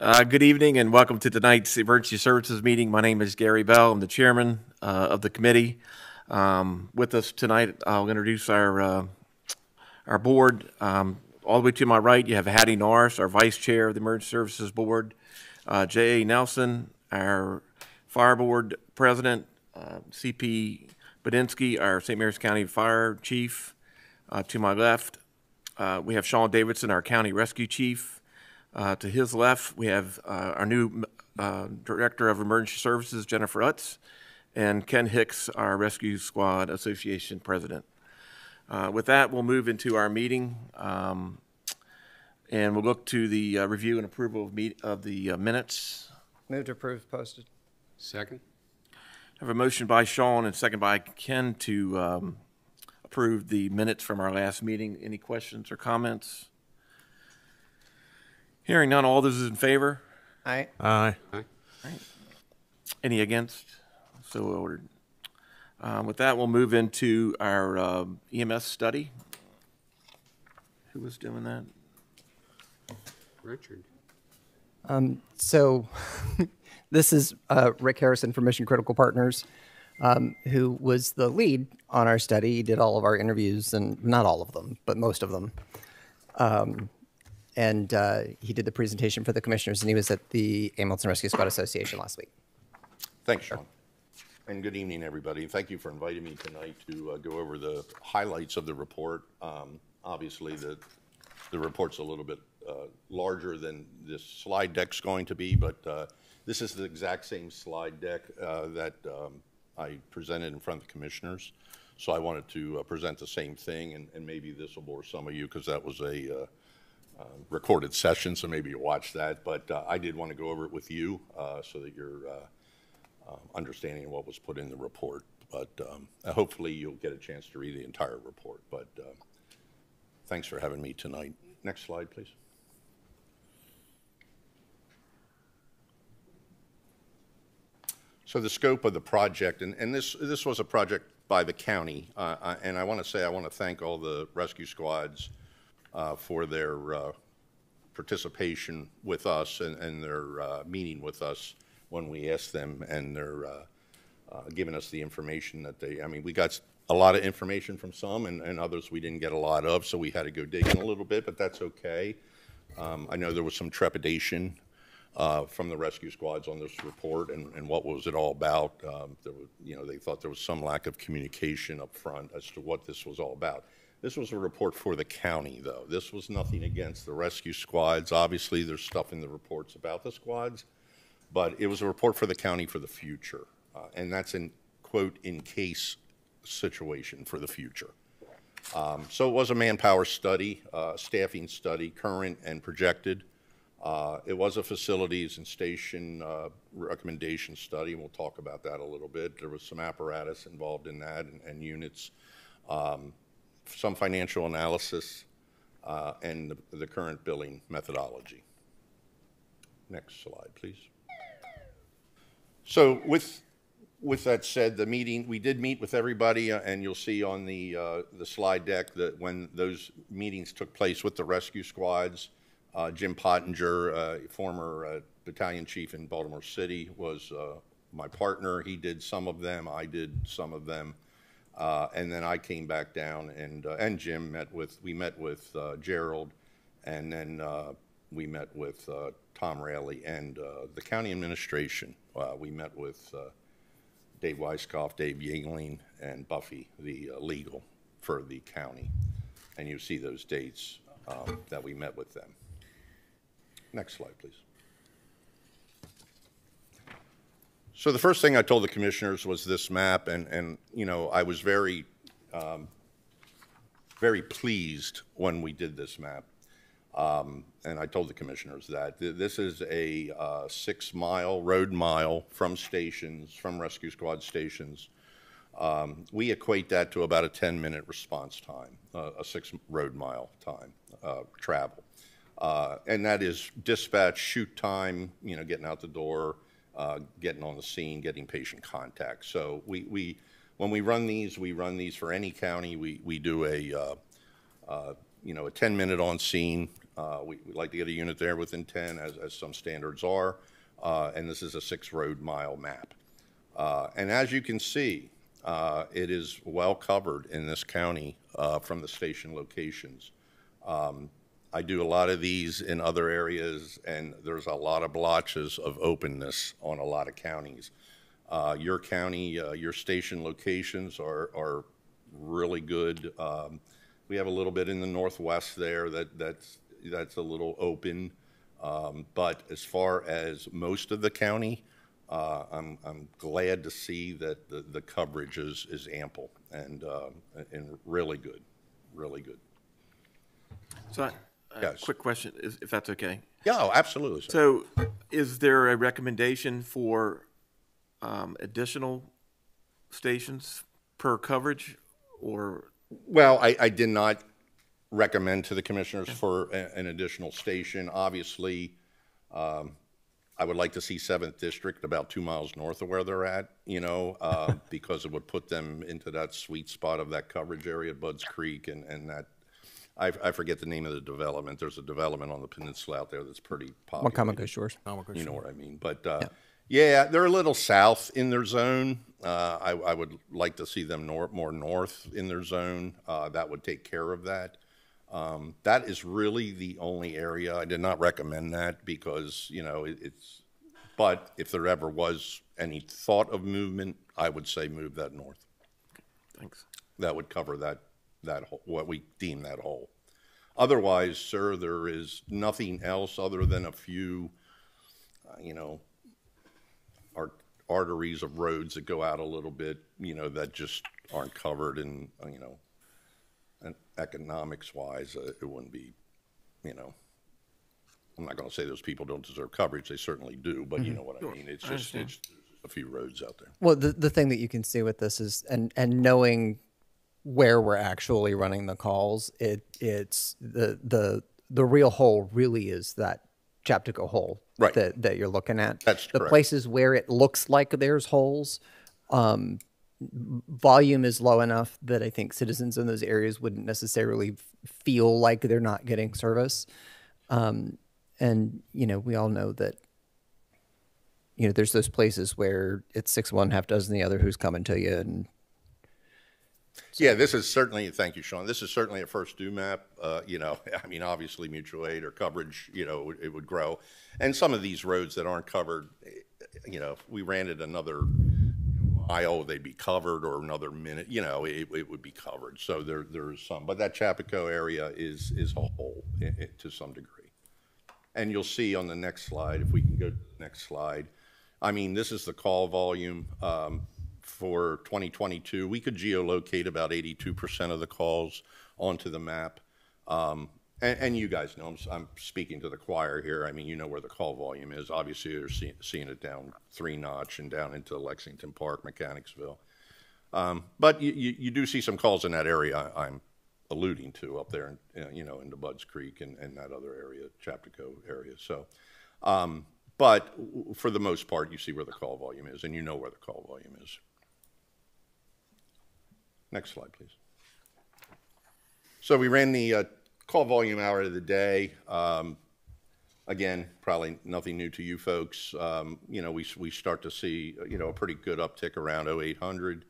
Uh, Good evening and welcome to tonight's Emergency Services meeting. My name is Gary Bell. I'm the chairman uh, of the committee. Um, With us tonight, I'll introduce our, uh, our board. Um, All the way to my right, you have Hattie Norris, our vice chair of the Emergency Services Board. Uh, J.A. Nelson, our fire board president. Uh, C.P. Badinsky, our St. Mary's County Fire chief. Uh, To my left, we have Sean Davidson, our county rescue chief. Uh, to his left, we have uh, our new uh, director of emergency services, Jennifer Utz, and Ken Hicks, our rescue squad association president. Uh, with that, we'll move into our meeting, um, and we'll look to the uh, review and approval of, meet, of the uh, minutes. Move to approve posted. Second? I have a motion by Sean and second by Ken to um, approve the minutes from our last meeting. Any questions or comments? Hearing none, all those in favor? Aye. Aye. Any against? So ordered. Um, With that, we'll move into our um, EMS study. Who was doing that? Richard? So this is uh, Rick Harrison from Mission Critical Partners, um, who was the lead on our study. He did all of our interviews, and not all of them, but most of them. Um, and uh, he did the presentation for the commissioners, and he was at the and Rescue Squad Association last week. Thanks, Sean. And good evening, everybody. Thank you for inviting me tonight to uh, go over the highlights of the report. Um, Obviously, the, the report's a little bit uh, larger than this slide deck's going to be, but uh, this is the exact same slide deck uh, that um, I presented in front of the commissioners. So I wanted to uh, present the same thing, and and maybe this will bore some of you, because that was a uh, uh, recorded session, so maybe you watched that. But uh, I did want to go over it with you, uh, so that you're uh, um, understanding what was put in the report. But um, uh, hopefully, you'll get a chance to read the entire report. But um, thanks for having me tonight. Next slide, please. So the scope of the project, and, and this, this was a project by the county, uh, and I want to say, I want to thank all the rescue squads uh, for their uh, participation with us and, and their uh, meeting with us when we asked them, and their uh, uh, giving us the information that they, I mean, we got a lot of information from some, and, and others we didn't get a lot of, so we had to go digging a little bit, but that's okay. Um, I know there was some trepidation uh, from the rescue squads on this report and, and what was it all about. Um, was, you know, they thought there was some lack of communication up front as to what this was all about. This was a report for the county, though. This was nothing against the rescue squads. Obviously, there's stuff in the reports about the squads, but it was a report for the county for the future. Uh, and that's in, quote, in case situation for the future. Um, So it was a manpower study, uh, staffing study, current and projected. Uh, It was a facilities and station uh, recommendation study, and we'll talk about that a little bit. There was some apparatus involved in that and- and units, um, some financial analysis, uh, and the- the current billing methodology. Next slide, please. So with, with that said, the meeting, we did meet with everybody, uh, and you'll see on the, uh, the slide deck that when those meetings took place with the rescue squads, uh, Jim Pottinger, uh, former uh, battalion chief in Baltimore City, was uh, my partner. He did some of them, I did some of them. Uh, And then I came back down and, uh, and Jim met with, we met with uh, Gerald, and then uh, we met with uh, Tom Rayleigh and uh, the county administration. We met with Dave Weiskopf, Dave Yingling, and Buffy, the legal for the county. And you see those dates um, that we met with them. Next slide, please. So the first thing I told the commissioners was this map, and, and, you know, I was very, um, very pleased when we did this map. Um, And I told the commissioners that. Th- This is a uh, six-mile road mile from stations, from rescue squad stations. Um, We equate that to about a 10-minute response time, uh, a six road mile time, uh, travel. Uh, And that is dispatch, shoot time, you know, getting out the door, uh, getting on the scene, getting patient contact. So we, we, when we run these, we run these for any county. We, we do a, uh, uh, you know, a 10-minute on scene, Uh, we, we'd like to get a unit there within 10, as, as some standards are. And this is a six road mile map. And as you can see, uh, it is well covered in this county uh, from the station locations. Um, I do a lot of these in other areas, and there's a lot of blotches of openness on a lot of counties. Uh, your county, uh, your station locations are, are really good. Um, we have a little bit in the northwest there that, that's, that's a little open. Um, but as far as most of the county, uh, I'm, I'm glad to see that the, the coverage is, is ample and, uh, and really good, really good. So, a Yes. quick question, is- if that's okay. Yeah, oh, absolutely. sir. So, is there a recommendation for um, additional stations per coverage, or Well, I, I did not recommend to the commissioners for a- an additional station. Obviously, um, I would like to see Seventh District about two miles north of where they're at, you know, uh, because it would put them into that sweet spot of that coverage area, Budds Creek and, and that, I, I forget the name of the development. There's a development on the peninsula out there that's pretty popular. Wicomico Shores. You know what I mean? But, uh, yeah, they're a little south in their zone. Uh, I, I would like to see them nor- more north in their zone. Uh, that would take care of that. Um, that is really the only area. I did not recommend that because, you know, it, it's, but if there ever was any thought of movement, I would say move that north. thanks. That would cover that, that, hole- what we deem that hole. Otherwise, sir, there is nothing else other than a few, uh, you know, ar- arteries of roads that go out a little bit, you know, that just aren't covered and, uh, you know, and economics wise, uh, it wouldn't be, you know, I'm not gonna say those people don't deserve coverage, they certainly do, but you know what I mean? It's just, understand. it's a few roads out there. Well, the, the thing that you can see with this is, and, and knowing where we're actually running the calls, it, it's the, the, the real hole really is that Chaptico hole. Right. That, that you're looking at. That's The correct. places where it looks like there's holes, um, volume is low enough that I think citizens in those areas wouldn't necessarily feel like they're not getting service. Um, and, you know, we all know that you know, there's those places where it's six one, half dozen the other who's coming to you, and Yeah, this is certainly, thank you, Sean. This is certainly a first do map. Uh, you know, I mean, obviously mutual aid or coverage, you know, it would- grow. And some of these roads that aren't covered, eh, you know, if we ran it another mile, they'd be covered or another minute, you know, it, it would be covered. So there, there's some, but that Chaptico area is, is a whole eh, eh, to some degree. And you'll see on the next slide, if we can go to the next slide. I mean, this is the call volume um, for 2022. We could geolocate about 82% of the calls onto the map. Um, And, and you guys know, I'm, I'm speaking to the choir here. I mean, you know where the call volume is. Obviously, you're see- seeing it down three notch and down into Lexington Park, Mechanicsville. Um, But you, you, you do see some calls in that area I- I'm alluding to up there, in, you know, into Budds Creek and, and that other area, Chaptico area. So, um, but for the most part, you see where the call volume is, and you know where the call volume is. Next slide, please. So we ran the uh, call volume hour of the day. Um, Again, probably nothing new to you folks. Um, You know, we, we start to see, you know, a pretty good uptick around 0800.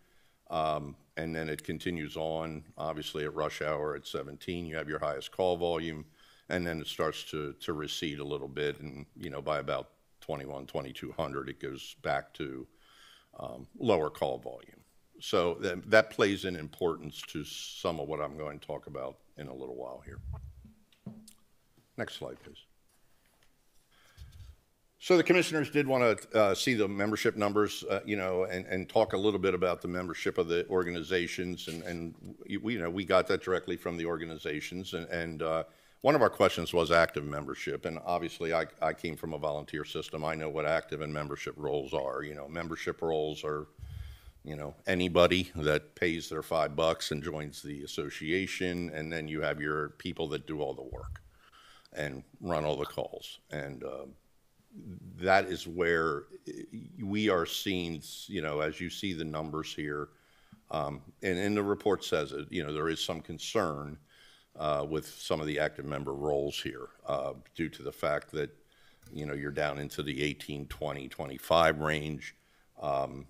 Um, And then it continues on, obviously at rush hour at 17, you have your highest call volume. And then it starts to, to recede a little bit. And, you know, by about 21, 2200, it goes back to um, lower call volume. So that, that plays in importance to some of what I'm going to talk about in a little while here. Next slide, please. So the commissioners did want to uh, see the membership numbers, uh, you know, and, and talk a little bit about the membership of the organizations. And, and we, you know, we got that directly from the organizations. And, and uh, one of our questions was active membership. And obviously, I, I came from a volunteer system. I know what active and membership roles are. You know, membership roles are, you know, anybody that pays their five bucks and joins the association. And then you have your people that do all the work and run all the calls. And, um, that is where we are seeing, you know, as you see the numbers here, um, and, and the report says it, you know, there is some concern uh, with some of the active member roles here, uh, due to the fact that, you know, you're down into the 18, 20, 25 range. Um,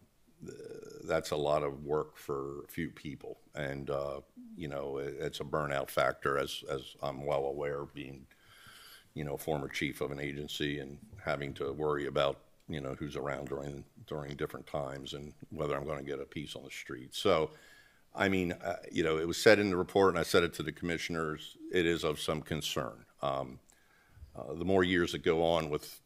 That's a lot of work for a few people. And, uh, you know, it- it's a burnout factor, as, as I'm well aware, being, you know, former chief of an agency and having to worry about, you know, who's around during, during different times and whether I'm going to get a piece on the street. So, I mean, uh, you know, it was said in the report, and I said it to the commissioners, it is of some concern. Um, uh, The more years that go on with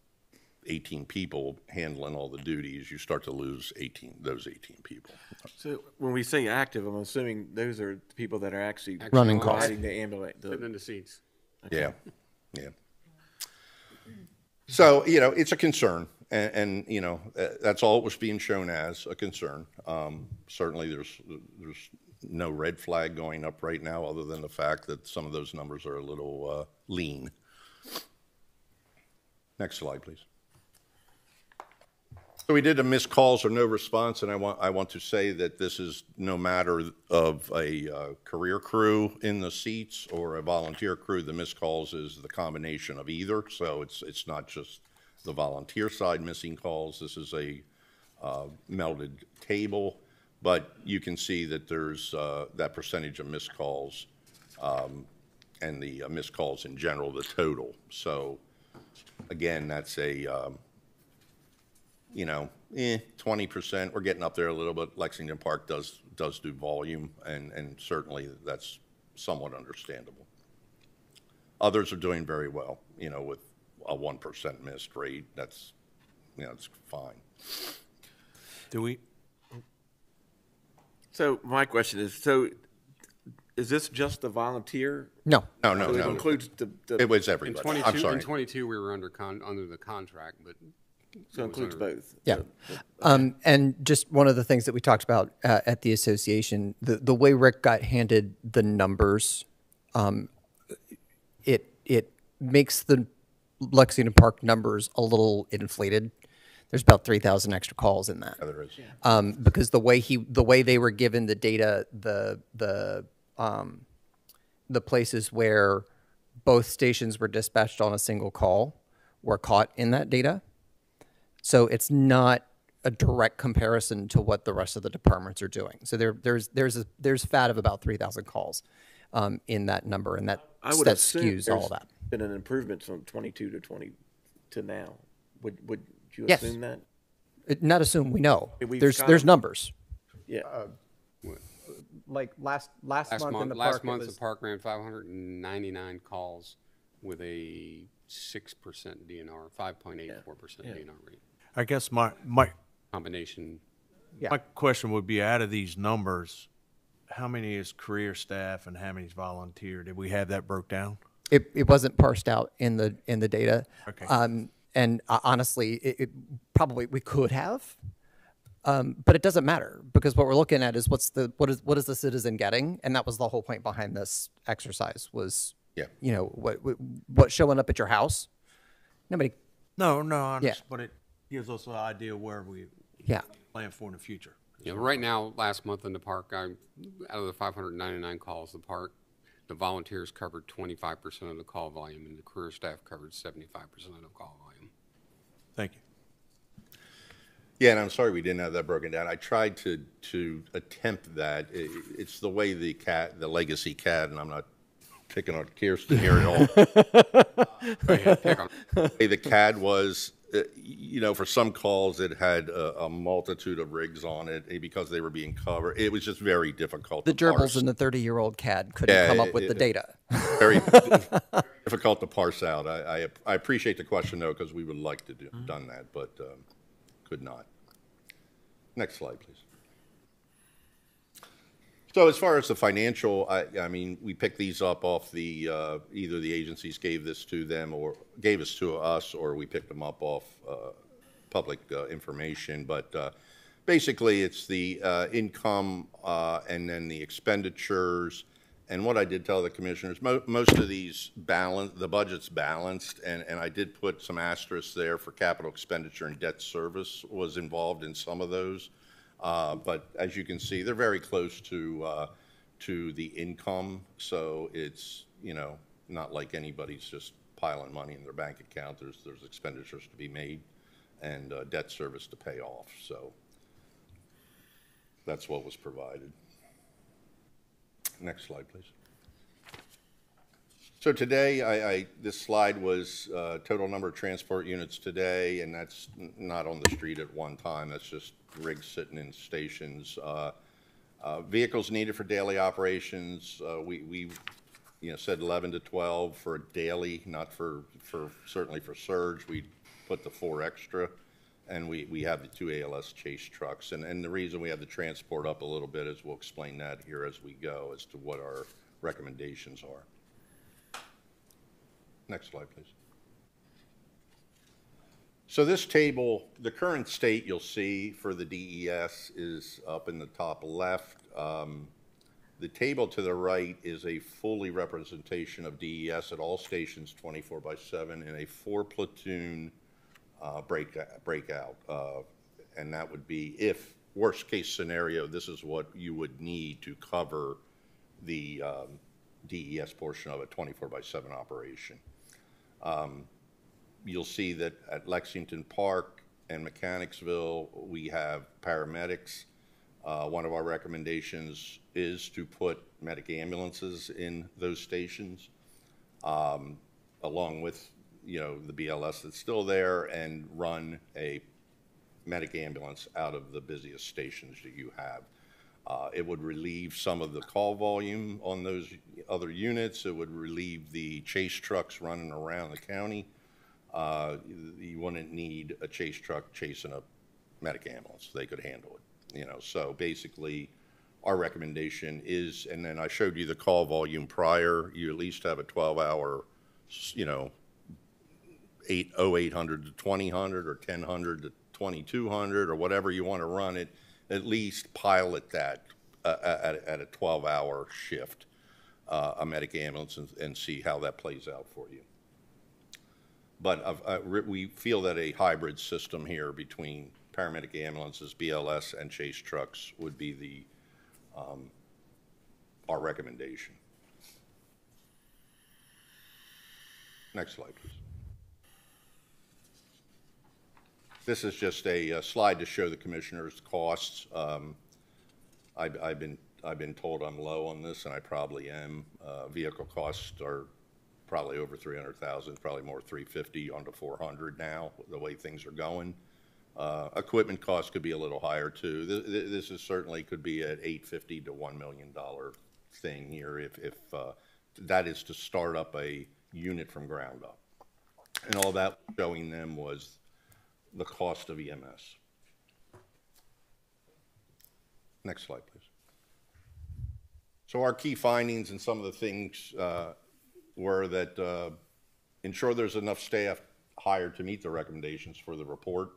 18 people handling all the duties, you start to lose 18, those 18 people. So when we say active, I'm assuming those are the people that are actually Running calls. providing the ambulance. Sitting The, in the seats. Yeah, yeah. So, you know, it's a concern, and, and, you know, uh, that's all it was being shown as, a concern. Um, Certainly, there's, there's no red flag going up right now, other than the fact that some of those numbers are a little uh, lean. Next slide, please. So we did a missed calls or no response, and I want, I want to say that this is no matter of a uh, career crew in the seats or a volunteer crew. The missed calls is the combination of either, so it's, it's not just the volunteer side missing calls. This is a uh, table, but you can see that there's uh, that percentage of missed calls um, and the uh, missed calls in general, the total. So again, that's a, um, you know, eh, twenty percent. We're getting up there a little bit. Lexington Park does, does do volume, and, and certainly that's somewhat understandable. Others are doing very well, you know, with a one percent missed rate. That's, you know, it's fine. Do we, so my question is, so is this just the volunteer? No, No, no, So it no. includes the, the It was In everybody. I'm twenty-two, in sorry. twenty-two, we were under con, under the contract, but so it includes both. Yeah. Um, and just one of the things that we talked about uh, at the association, the, the way Rick got handed the numbers, um, it it makes the Lexington Park numbers a little inflated. There's about three thousand extra calls in that Yeah, there is. um, because the way he the way they were given the data the the um, the places where both stations were dispatched on a single call were caught in that data so it's not a direct comparison to what the rest of the departments are doing so there there's there's a, there's fat of about 3000 calls um, in that number and that I would that assume skews all there's that Been an improvement from twenty-two to twenty to now. Would, would you Yes. assume that? It- not assume we know We've there's there's them. numbers Yeah. like last last, last month, last month, the park ran five hundred and ninety-nine calls with a six percent DNR, five point eight four percent DNR rate. I guess my, my, Combination, my question would be, out of these numbers, how many is career staff and how many is volunteer? Did we have that broke down? it, it wasn't parsed out in the in the data. Okay. Um, and uh, honestly, it, it probably we could have, um, but it doesn't matter because what we're looking at is what's the what is what is the citizen getting, and that was the whole point behind this exercise was, Yeah. you know, what what what's showing up at your house. Nobody, No, no, I Yeah. but it gives us an idea where we yeah, plan for in the future. you know, right now, last month in the park, I, out of the five hundred and ninety-nine calls, the park, the volunteers covered twenty-five percent of the call volume, and the career staff covered seventy-five percent of the call volume. Thank you. Yeah, and I'm sorry we didn't have that broken down. I tried to, to attempt that. I- It's the way the CAD, the legacy CAD, and I'm not picking on Kirsten here at all. Go ahead, pick The way the CAD was, uh, you know, for some calls, it had a, a multitude of rigs on it eh, because they were being covered. It was just very difficult the to parse. gerbils and the thirty year old CAD couldn't Yeah, come up it- with the it- data. very difficult to parse out. I, I, I appreciate the question though, because we would like to do, done that, but, um, could not. Next slide, please. So as far as the financial, I, I mean, we picked these up off the, uh, either the agencies gave this to them or gave us to us, or we picked them up off, uh, public, uh, information. But, uh, basically, it's the, uh, income, uh, and then the expenditures. And what I did tell the commissioners, mo- most of these balance, the budget's balanced, and, and I did put some asterisks there for capital expenditure and debt service was involved in some of those. Uh, But as you can see, they're very close to, uh, to the income, so it's, you know, not like anybody's just piling money in their bank account. There's, there's expenditures to be made and uh, debt service to pay off, so that's what was provided. Next slide, please. So today, I, I, this slide was, uh, total number of transport units today, and that's not on the street at one time, that's just rigs sitting in stations. Uh, uh, vehicles needed for daily operations, uh, we, we, you know, said eleven to twelve for daily, not for, for, certainly for surge, we put the four extra. And we, we have the two ALS chase trucks, and, and the reason we have the transport up a little bit is we'll explain that here as we go as to what our recommendations are. Next slide, please. So this table, the current state you'll see for the DES is up in the top left. Um, The table to the right is a fully representation of DES at all stations 24 by 7 in a four platoon uh, break, breakout. Uh, And that would be if, worst case scenario, this is what you would need to cover the um, DES portion of a 24 by 7 operation you'll see that at Lexington Park and Mechanicsville, we have paramedics. Uh, One of our recommendations is to put medic ambulances in those stations, um, along with, you know, the BLS that's still there, and run a medic ambulance out of the busiest stations that you have. It would relieve some of the call volume on those other units. It would relieve the chase trucks running around the county uh, you wouldn't need a chase truck chasing a medic ambulance. They could handle it, you know. So basically, our recommendation is, and then I showed you the call volume prior, you at least have a 12-hour, you know, eight, 0800 to 2000 or 1000 to 2200 or whatever you want to run it, at least pilot that uh, at, at a 12-hour shift, uh, a medic ambulance and, and see how that plays out for you. But uh, re- we feel that a hybrid system here between paramedic ambulances, BLS, and chase trucks would be the, um, our recommendation. Next slide, please. This is just a uh, slide to show the commissioners' costs. Um, I've, I've been, I've been told I'm low on this, and I probably am. Uh, Vehicle costs are probably over 300,000, probably more 350 on to 400 now, the way things are going. Uh, Equipment costs could be a little higher too. Th- th- This is certainly could be at 850 to $1 million thing here if, if, uh, that is to start up a unit from ground up. And all that showing them was the cost of EMS. Next slide, please. So our key findings and some of the things uh, were that uh, ensure there's enough staff hired to meet the recommendations for the report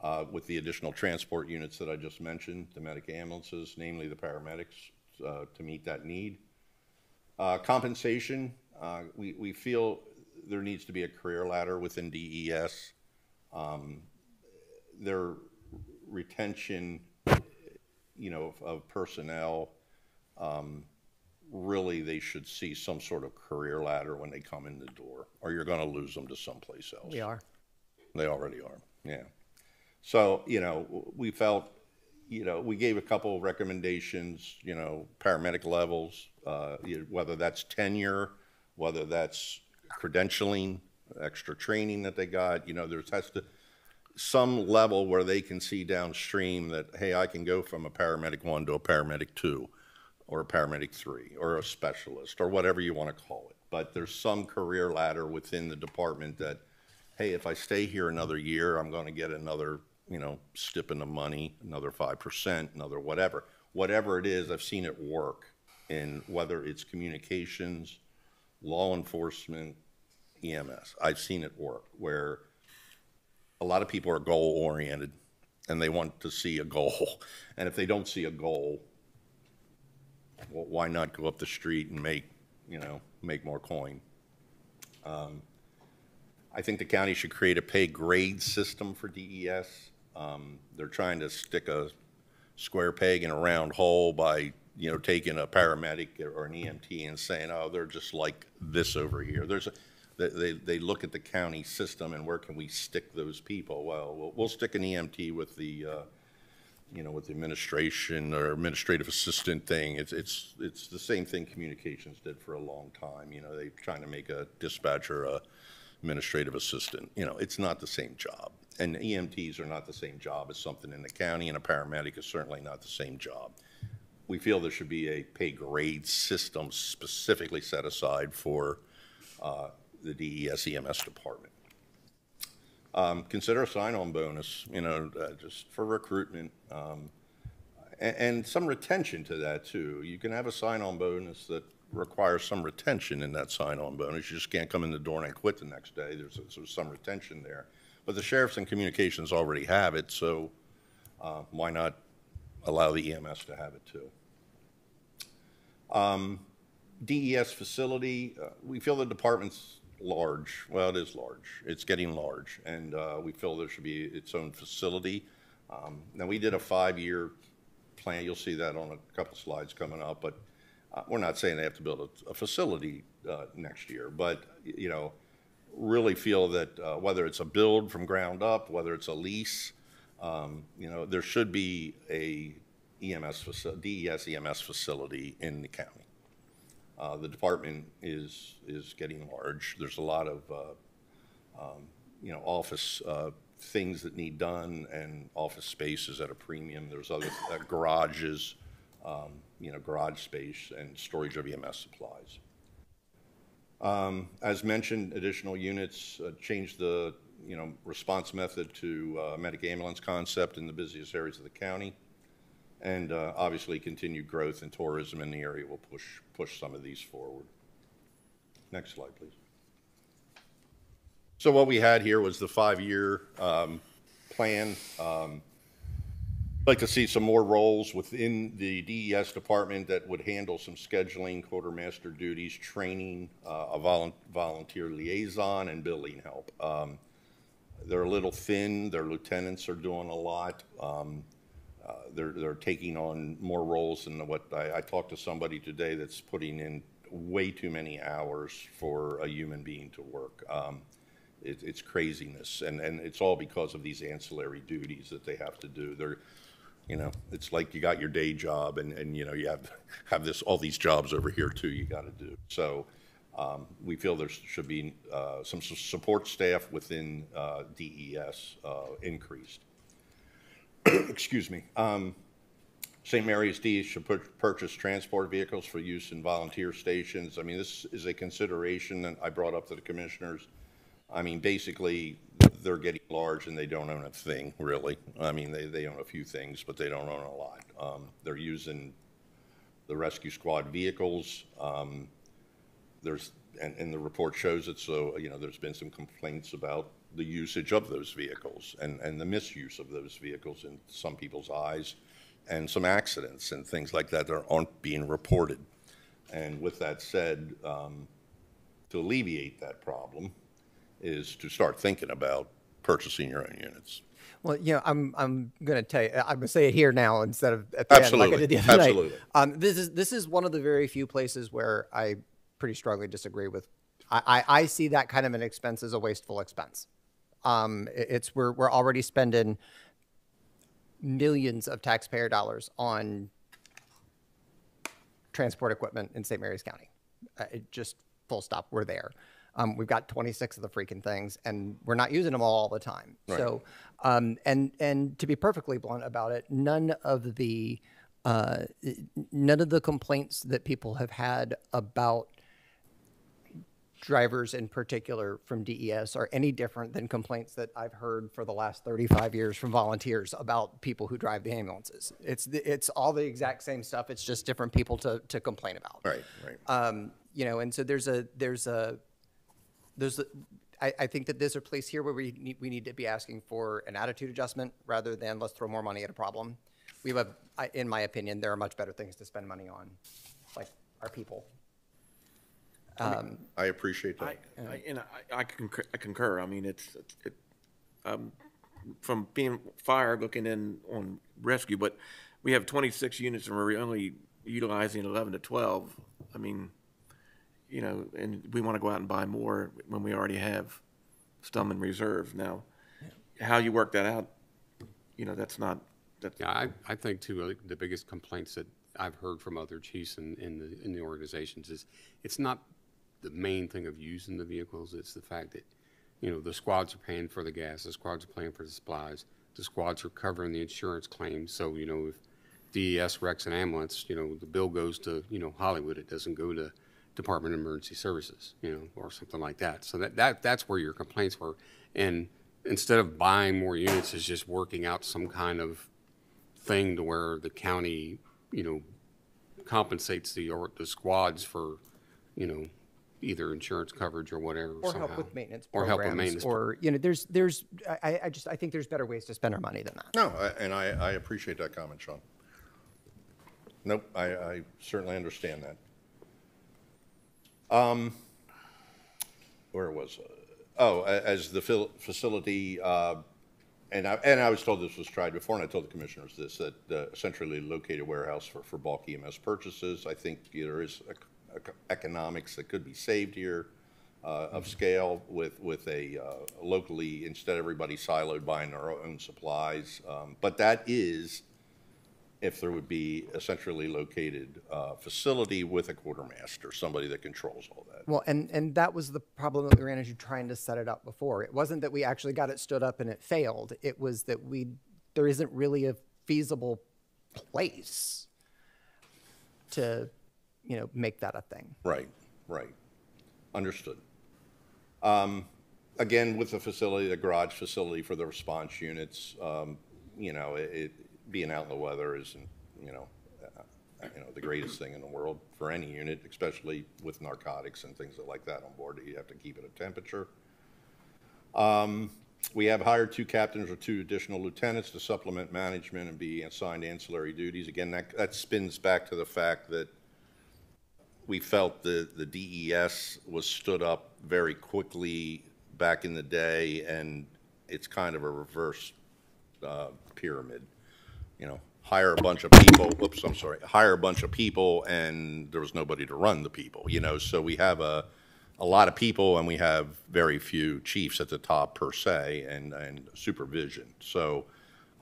uh, with the additional transport units that I just mentioned, the medic ambulances, namely the paramedics, uh, to meet that need. Uh, Compensation, uh, we, we feel there needs to be a career ladder within DES. Um, Their retention, you know, of- of personnel, um, really, they should see some sort of career ladder when they come in the door, or you're gonna lose them to someplace else. We are. They already are, yeah. So, you know, we felt, you know, we gave a couple of recommendations, you know, paramedic levels, uh, whether that's tenure, whether that's credentialing, extra training that they got, you know, there's has to, some level where they can see downstream that, hey, I can go from a paramedic one to a paramedic two, or a paramedic three, or a specialist, or whatever you want to call it. But there's some career ladder within the department that, hey, if I stay here another year, I'm going to get another, you know, stip in the money, another five percent, another whatever. Whatever it is, I've seen it work in whether it's communications, law enforcement, EMS. I've seen it work where a lot of people are goal oriented and they want to see a goal. And if they don't see a goal, well, why not go up the street and make, you know, make more coin? Um, I think the county should create a pay grade system for DES. Um, They're trying to stick a square peg in a round hole by you know, taking a paramedic or an EMT and saying, oh, they're just like this over here. There's, a- they, they, look at the county system and where can we stick those people? Well, we'll, we'll stick an EMT with the, uh, you know, with the administration or administrative assistant thing. It's, it's, it's the same thing communications did for a long time. You know, they're trying to make a dispatcher a administrative assistant. You know, it's not the same job. And EMTs are not the same job as something in the county, and a paramedic is certainly not the same job. We feel there should be a pay grade system specifically set aside for uh, the DES EMS department. Um, Consider a sign-on bonus, you know, uh, just for recruitment, um, and, and some retention to that too. You can have a sign-on bonus that requires some retention in that sign-on bonus. You just can't come in the door and quit the next day. There's, there's some retention there. But the sheriffs and communications already have it, so uh, why not allow the EMS to have it too? Um, DES facility, uh, we feel the department's large. Well, it is large. It's getting large, and uh, we feel there should be its own facility. Um, Now, we did a five-year plan. You'll see that on a couple slides coming up, but uh, we're not saying they have to build a, a facility uh, next year, but, you know, really feel that uh, whether it's a build from ground up, whether it's a lease, um, you know, there should be a EMS, DES EMS facility in the county. Uh, The department is, is getting large. There's a lot of, uh, um, you know, office uh, things that need done and office spaces at a premium. There's other uh, garages, um, you know, garage space and storage of EMS supplies. Um, As mentioned, additional units, uh, change the, you know, response method to medic ambulance concept in the busiest areas of the county. And uh, obviously, continued growth in tourism in the area will push, push some of these forward. Next slide, please. So what we had here was the five-year um, plan. Um, I'd like to see some more roles within the DES department that would handle some scheduling, quartermaster duties, training, uh, a volun- volunteer liaison, and billing help. Um, They're a little thin, their lieutenants are doing a lot. Um, They're, they're taking on more roles than what, I, I talked to somebody today that's putting in way too many hours for a human being to work. Um, it, it's craziness, and, and it's all because of these ancillary duties that they have to do. They're, you know, it's like you got your day job, and, and you know you have have this all these jobs over here too. You got to do so. Um, we feel there should be uh, some support staff within uh, DES uh, increased. Excuse me. Um, St. Mary's D should pur- purchase transport vehicles for use in volunteer stations. I mean, this is a consideration that I brought up to the commissioners. I mean, basically, they're getting large and they don't own a thing, really. I mean, they, they own a few things, but they don't own a lot. Um, They're using the rescue squad vehicles. Um, There's, and, and the report shows it, so, you know, there's been some complaints about the usage of those vehicles and, and the misuse of those vehicles in some people's eyes, and some accidents and things like that that aren't being reported. And with that said, um, to alleviate that problem is to start thinking about purchasing your own units. Well, you know, I'm I'm going to tell you. I'm going to say it here now instead of at the end, like I did the other Absolutely. night. Um, this is this is one of the very few places where I pretty strongly disagree with. I, I, I see that kind of an expense as a wasteful expense. Um, it's we're we're already spending millions of taxpayer dollars on transport equipment in St. Mary's County. Uh, it just full stop. We're there. Um, we've got 26 of the freaking things, and we're not using them all, all the time. So, um, and and to be perfectly blunt about it, none of the uh, none of the complaints that people have had about drivers in particular from DES are any different than complaints that I've heard for the last 35 years from volunteers about people who drive the ambulances. It's it's all the exact same stuff. It's just different people to, to complain about. Right, right. Um, you know, and so there's a there's a there's a, I, I think that there's a place here where we need, we need to be asking for an attitude adjustment rather than let's throw more money at a problem. We have, I- in my opinion, there are much better things to spend money on, like our people. I appreciate I, that. I, and I, I concur, I concur. I mean, it's, it's- it, um, from being fire looking in on rescue, but we have twenty-six units and we're only utilizing eleven to twelve, I mean, you know, and we want to go out and buy more when we already have some in reserve. Now, how you work that out, you know, that's not, that's, Yeah, I, I think too, like, the biggest complaints that I've heard from other chiefs in, in the, in the organizations is, it's not the main thing of using the vehicles, it's the fact that, you know, the squads are paying for the gas, the squads are paying for the supplies, the squads are covering the insurance claims, so, you know, if DES wrecks an ambulance, you know, the bill goes to, you know, Hollywood, it doesn't go to Department of Emergency Services, you know, or something like that. So that, that, that's where your complaints were. And instead of buying more units, is just working out some kind of thing to where the county, you know, compensates the, or the squads for, you know, either insurance coverage or whatever Or somehow. help with maintenance Or help with maintenance. Or, you know, there's, there's, I, I just, I think there's better ways to spend our money than that. No, I- and I, I appreciate that comment, Sean. Nope, I, I certainly understand that. Um, where was, uh, oh, a- as the fil- facility, uh, and I, and I was told this was tried before, and I told the commissioners this, that uh, centrally located warehouse for, for bulk EMS purchases, I think there is ec- ec- economics that could be saved here uh, of scale with, with a uh, locally, instead of everybody siloed buying their own supplies. Um, But that is if there would be a centrally located uh, facility with a quartermaster, somebody that controls all that. Well, and, and that was the problem that we ran into trying to set it up before. It wasn't that we actually got it stood up and it failed. It was that we, there isn't really a feasible place to, you know, make that a thing. Right, right. Understood. Um, Again, with the facility, the garage facility for the response units, um, you know, it, it- being out in the weather isn't, you know, uh, you know, the greatest thing in the world for any unit, especially with narcotics and things like that on board, you have to keep it at temperature. Um, We have hired two captains or two additional lieutenants to supplement management and be assigned ancillary duties. Again, that, that spins back to the fact that we felt the, the DES was stood up very quickly back in the day, and it's kind of a reverse uh, pyramid. You know, hire a bunch of people, whoops, I'm sorry, hire a bunch of people, and there was nobody to run the people, you know? So we have a, a lot of people, and we have very few chiefs at the top per se, and, and supervision. So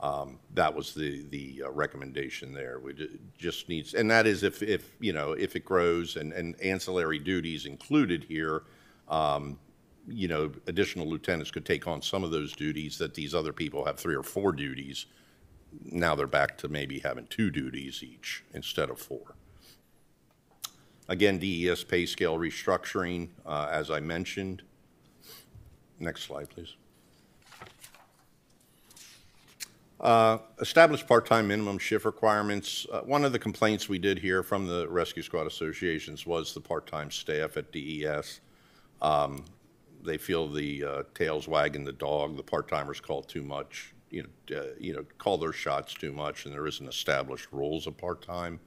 um, that was the, the uh, recommendation there. We just needs, and that is if, if, you know, if it grows and, and ancillary duties included here, um, you know, additional lieutenants could take on some of those duties that these other people have three or four duties. Now they're back to maybe having two duties each instead of four. Again, DES pay scale restructuring, uh, as I mentioned. Next slide, please. Uh, Establish part-time minimum shift requirements. Uh, One of the complaints we did hear from the Rescue Squad Associations was the part-time staff at DES. Um, They feel the uh, tails wagging the dog, the part-timers call too much, you know, uh, you know, call their shots too much, and there isn't established rules of part-time.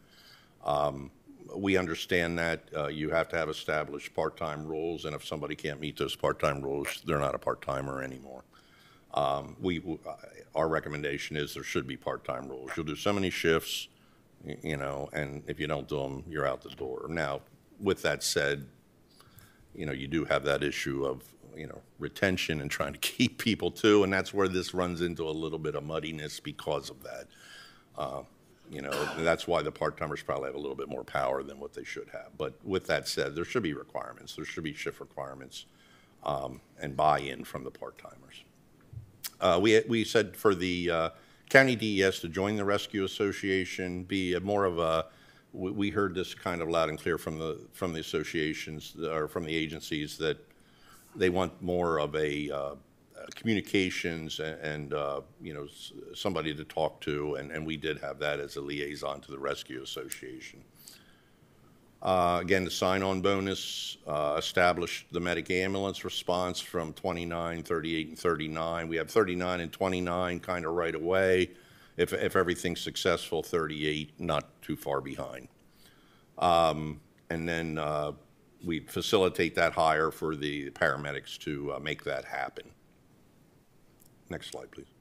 Um, We understand that uh, you have to have established part-time rules, and if somebody can't meet those part-time rules, they're not a part-timer anymore. Um, We, our recommendation is there should be part-time rules. You'll do so many shifts, you know, and if you don't do them, you're out the door. Now, with that said, you know, you do have that issue of, you know, retention and trying to keep people too, and that's where this runs into a little bit of muddiness because of that. Uh, You know, that's why the part-timers probably have a little bit more power than what they should have. But with that said, there should be requirements, there should be shift requirements, um, and buy-in from the part-timers. Uh, we, we said for the, uh, county DES to join the Rescue Association, be a more of a, we, we heard this kind of loud and clear from the, from the associations, or from the agencies, that they want more of a, uh, communications and, and, uh, you know, somebody to talk to, and, and we did have that as a liaison to the Rescue Association. Uh, Again, the sign-on bonus uh, established the medic ambulance response from 29, 38, and 39. We have 39 and 29 kind of right away. If, if everything's successful, 38, not too far behind. Um, And then uh, we facilitate that hire for the paramedics to uh, make that happen. Next slide, please.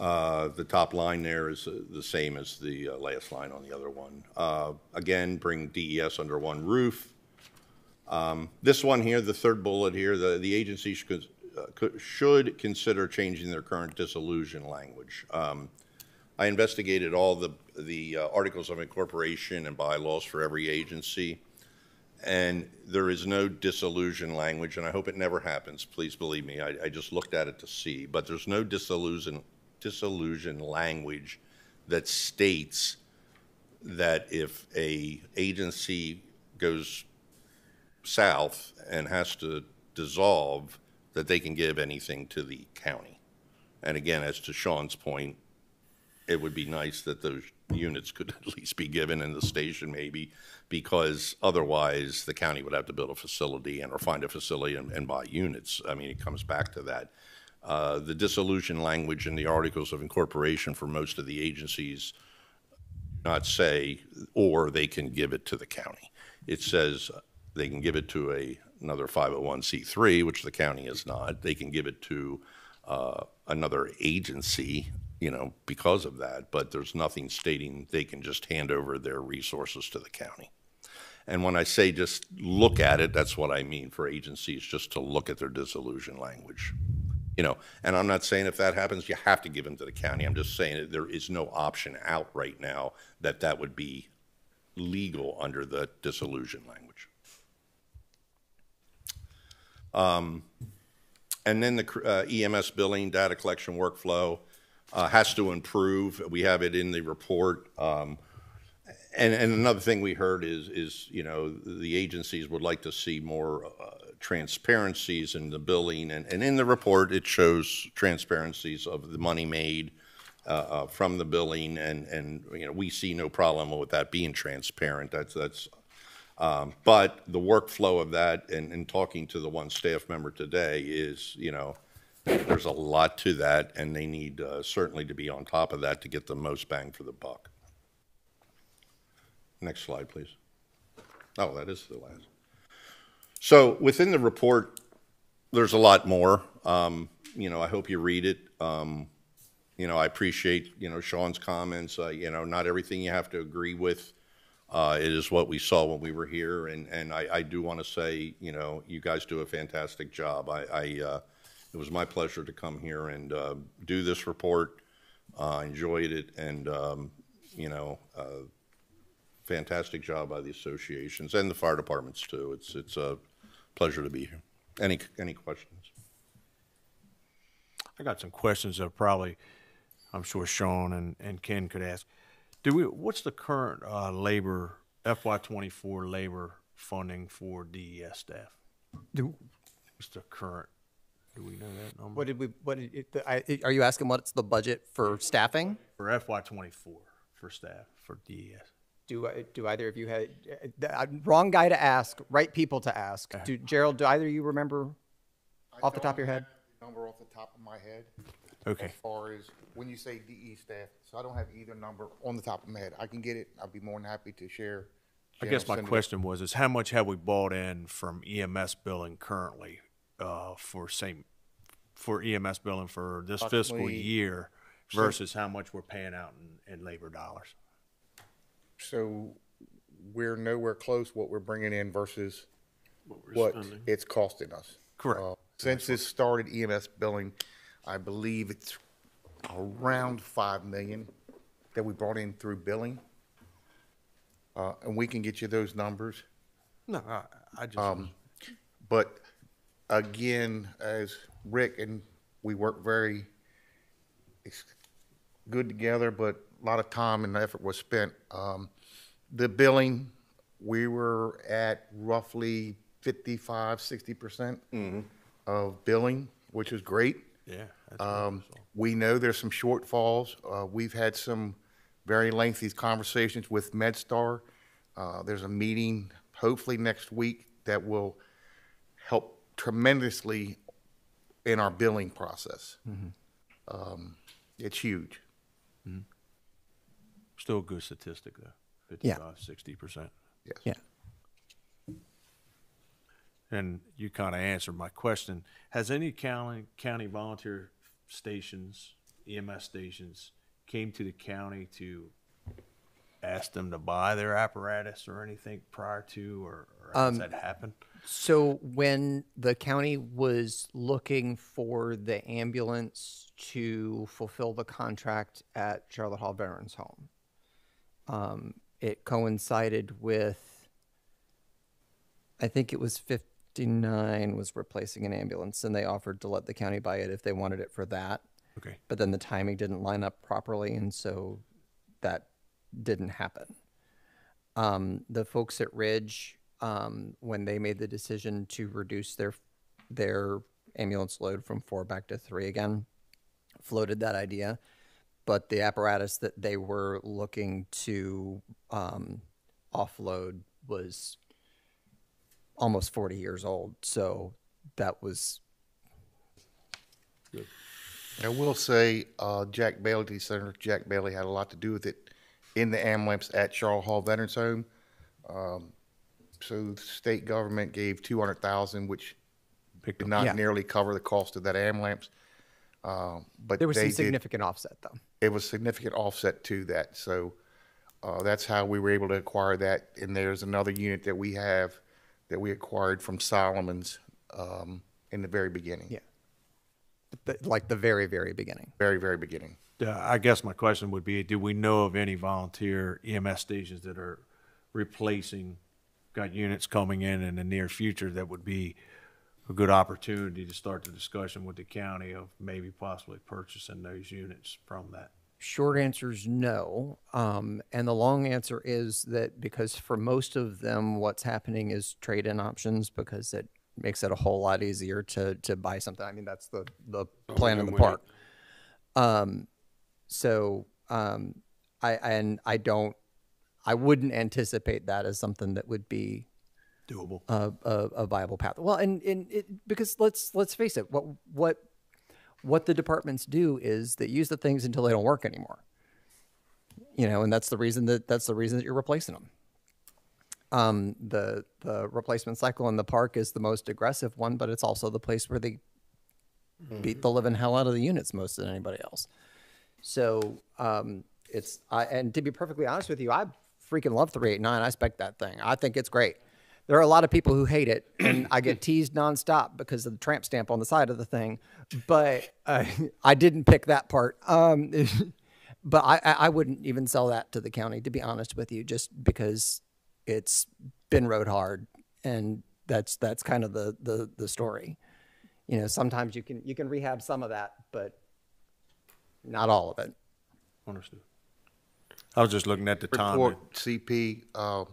Uh, The top line there is uh, the same as the uh, last line on the other one. Uh, Again, bring DES under one roof. Um, This one here, the third bullet here, the, the agency should, uh, could- should consider changing their current dissolution language. Um, I investigated all the, the uh, articles of incorporation and bylaws for every agency, and there is no dissolution language, and I hope it never happens, please believe me, I, I just looked at it to see, but there's no dissolution, dissolution language that states that if a agency goes south and has to dissolve, that they can give anything to the county. And again, as to Sean's point, it would be nice that those units could at least be given in the station maybe, because otherwise the county would have to build a facility and or find a facility and, and buy units. I mean, it comes back to that. Uh, the dissolution language in the articles of incorporation for most of the agencies not say, or they can give it to the county. It says they can give it to a, another 501c3, which the county is not. They can give it to uh, another agency, you know, because of that, but there's nothing stating they can just hand over their resources to the county. And when I say just look at it, that's what I mean for agencies, just to look at their dissolution language. You know, and I'm not saying if that happens, you have to give them to the county. I'm just saying that there is no option out right now that that would be legal under the dissolution language. Um, And then the uh, EMS billing data collection workflow uh, has to improve. We have it in the report. Um, And, and another thing we heard is, is, you know, the agencies would like to see more uh, transparencies in the billing. And, and in the report, it shows transparencies of the money made uh, uh, from the billing. And, and, you know, we see no problem with that being transparent. That's, that's, um, but the workflow of that and, and talking to the one staff member today is, you know, there's a lot to that and they need uh, certainly to be on top of that to get the most bang for the buck. Next slide, please. Oh, that is the last. So within the report, there's a lot more. Um, You know, I hope you read it. Um, You know, I appreciate, you know, Sean's comments. Uh, You know, not everything you have to agree with. Uh, It is what we saw when we were here, and, and I, I do want to say, you know, you guys do a fantastic job. I, I, uh, it was my pleasure to come here and uh, do this report. Uh, I enjoyed it, and, um, you know, uh, fantastic job by the associations and the fire departments too. It's, it's a pleasure to be here. Any, any questions? I got some questions that probably, I'm sure Sean and, and Ken could ask. Do we, what's the current, uh, labor, FY twenty-four labor funding for DES staff? Do- What's the current, do we know that number? What did we, what, did it- the- I- are you asking what's the budget for staffing? For FY twenty-four for staff, for DES? Do, do either of you have, uh, wrong guy to ask, right people to ask. Do, Gerald, do either of you remember off the top of your head? Number off the top of my head. Okay. As far as, when you say DE staff, so I don't have either number on the top of my head. I can get it. I'll be more than happy to share. I guess my send question was, is how much have we bought in from EMS billing currently, uh, for same, for EMS billing for this fiscal Approximately- year versus how much we're paying out in, in labor dollars? So we're nowhere close what we're bringing in versus what it's costing us. Correct. Uh, Since this started EMS billing, I believe it's around five million that we brought in through billing. Uh, and we can get you those numbers. No, I, I just, Um, But again, as Rick and we work very ex- good together, but a lot of time and effort was spent. Um, The billing, we were at roughly 55, 60% of billing, which is great. yeah. that's Um, wonderful. We know there's some shortfalls. Uh, We've had some very lengthy conversations with MedStar. Uh, There's a meeting hopefully next week that will help tremendously in our billing process. Um, It's huge. Still a good statistic though, Yeah. fifty-five, sixty percent. Yes. Yeah. And you kind of answered my question. Has any county, county volunteer stations EMS stations came to the county to ask them to buy their apparatus or anything prior to, or, or has that happened? So when the county was looking for the ambulance to fulfill the contract at Charlotte Hall Veterans Home, um, it coincided with, I think it was 59 was replacing an ambulance, and they offered to let the county buy it if they wanted it for that. Okay. But then the timing didn't line up properly, and so that didn't happen. Um, the folks at Ridge, um, when they made the decision to reduce their their ambulance load from four back to three again, floated that idea. But the apparatus that they were looking to um, offload was almost 40 years old. So that was I will say, uh, Jack Bailey, Senator Jack Bailey had a lot to do with it in the ambulance at Charlotte Hall Veterans Home. Um, so the state government gave two hundred thousand, which Picked did not Yeah. nearly cover the cost of that ambulance. Um, but there was they some did, significant offset though. It was a significant offset to that. So, uh, that's how we were able to acquire that. And there's another unit that we have that we acquired from Solomons, um, in the very beginning. Yeah. The, like the very very beginning. Very, very beginning. Uh, I guess my question would be, do we know of any volunteer EMS stations that are replacing, got units coming in in the near future that would be a good opportunity to start the discussion with the county of maybe possibly purchasing those units from that? Short answer is no. Um, and the long answer is that because for most of them, what's happening is trade in options because it makes it a whole lot easier to, to buy something. I mean, that's the, the plan in the park. Um, so um, I, and I don't, I wouldn't anticipate that as something that would be Doable. a, a, a viable path. Well, and, and it, because let's let's face it, what what what the departments do is they use the things until they don't work anymore. You know, and that's the reason that that's the reason that you're replacing them. Um, the the replacement cycle in the park is the most aggressive one, but it's also the place where they beat the living hell out of the units most than anybody else. So um, it's I, and to be perfectly honest with you, I freaking love 389. I spec that thing. I think it's great. There are a lot of people who hate it, and I get teased nonstop because of the tramp stamp on the side of the thing. But uh, I didn't pick that part. Um, but I, I I wouldn't even sell that to the county, to be honest with you, just because it's been rode hard, and that's that's kind of the the the story. You know, sometimes you can you can rehab some of that, but not all of it. Understood. I was just looking at the time. report, CP, uh,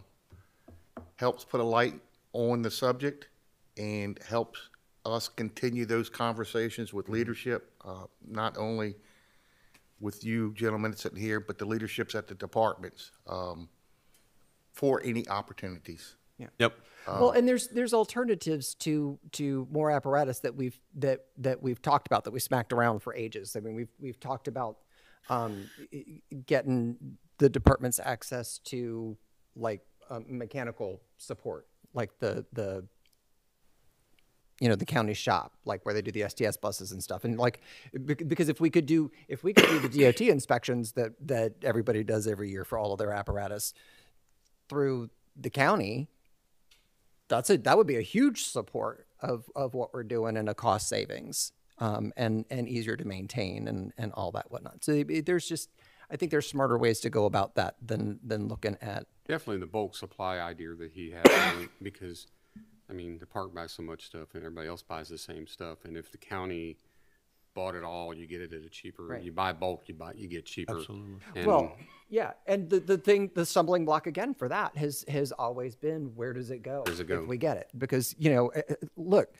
helps put a light on the subject and helps us continue those conversations with leadership, uh, not only with you gentlemen sitting here, but the leaderships at the departments, um, for any opportunities. Yeah. Yep. well, and there's there's alternatives to to more apparatus that we've that that we've talked about that we smacked around for ages. I mean, we've we've talked about um, i- i- getting the department's access to like mechanical support, like the the you know the county shop, like where they do the STS buses and stuff, and like because if we could do if we could do the DOT inspections that that everybody does every year for all of their apparatus through the county, that's a that would be a huge support of of what we're doing and a cost savings um, and and easier to maintain and and all that whatnot. So there's just I think there's smarter ways to go about that than than looking at Definitely the bulk supply idea that he had, because, I mean, the park buys so much stuff and everybody else buys the same stuff. And if the county bought it all, you get it at a cheaper, Right. you buy bulk, you buy, you get cheaper. Absolutely. And well yeah and the, the thing the stumbling block again for that has has always been where does it go does it go? if we get it because you know uh, uh, look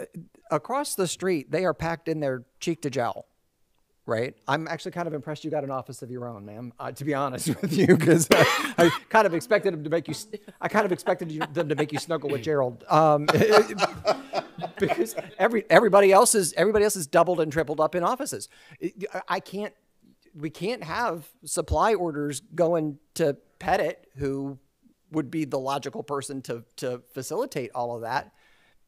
uh, across the street they are packed in their cheek to jowl right? I'm actually kind of impressed you got an office of your own, ma'am. Uh, to be honest with you, because I, I kind of expected them to make you. I kind of expected you, them to make you snuggle with Gerald, um, because every everybody else is everybody else is doubled and tripled up in offices. I can't. We can't have supply orders going to Pettit, who would be the logical person to to facilitate all of that,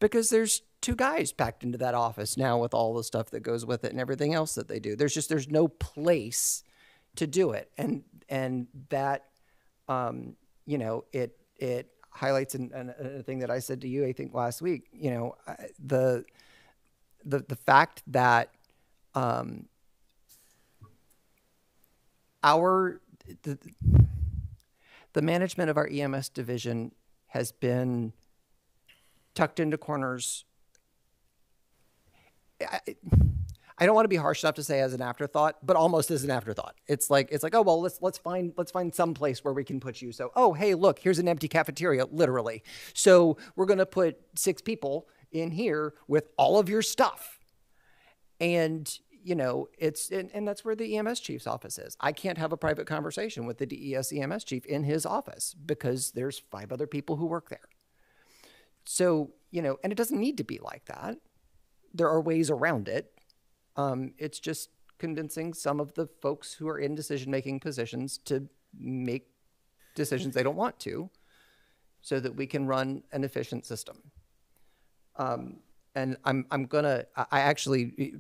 because there's two guys packed into that office now with all the stuff that goes with it and everything else that they do. There's just there's no place to do it, and and that um, you know it it highlights an, an, a thing that I said to you I think last week. You know the the the fact that um, our the, the management of our EMS division has been tucked into corners. I, I don't want to be harsh enough to say as an afterthought, but almost as an afterthought. It's like it's like oh well let's let's find let's find some place where we can put you. So oh hey look here's an empty cafeteria literally. So we're gonna put six people in here with all of your stuff and you know it's and, and that's where the ems chief's office is i can't have a private conversation with the des ems chief in his office because there's five other people who work there so you know and it doesn't need to be like that there are ways around it um, it's just convincing some of the folks who are in decision making positions to make decisions they don't want to so that we can run an efficient system and I'm I'm gonna I actually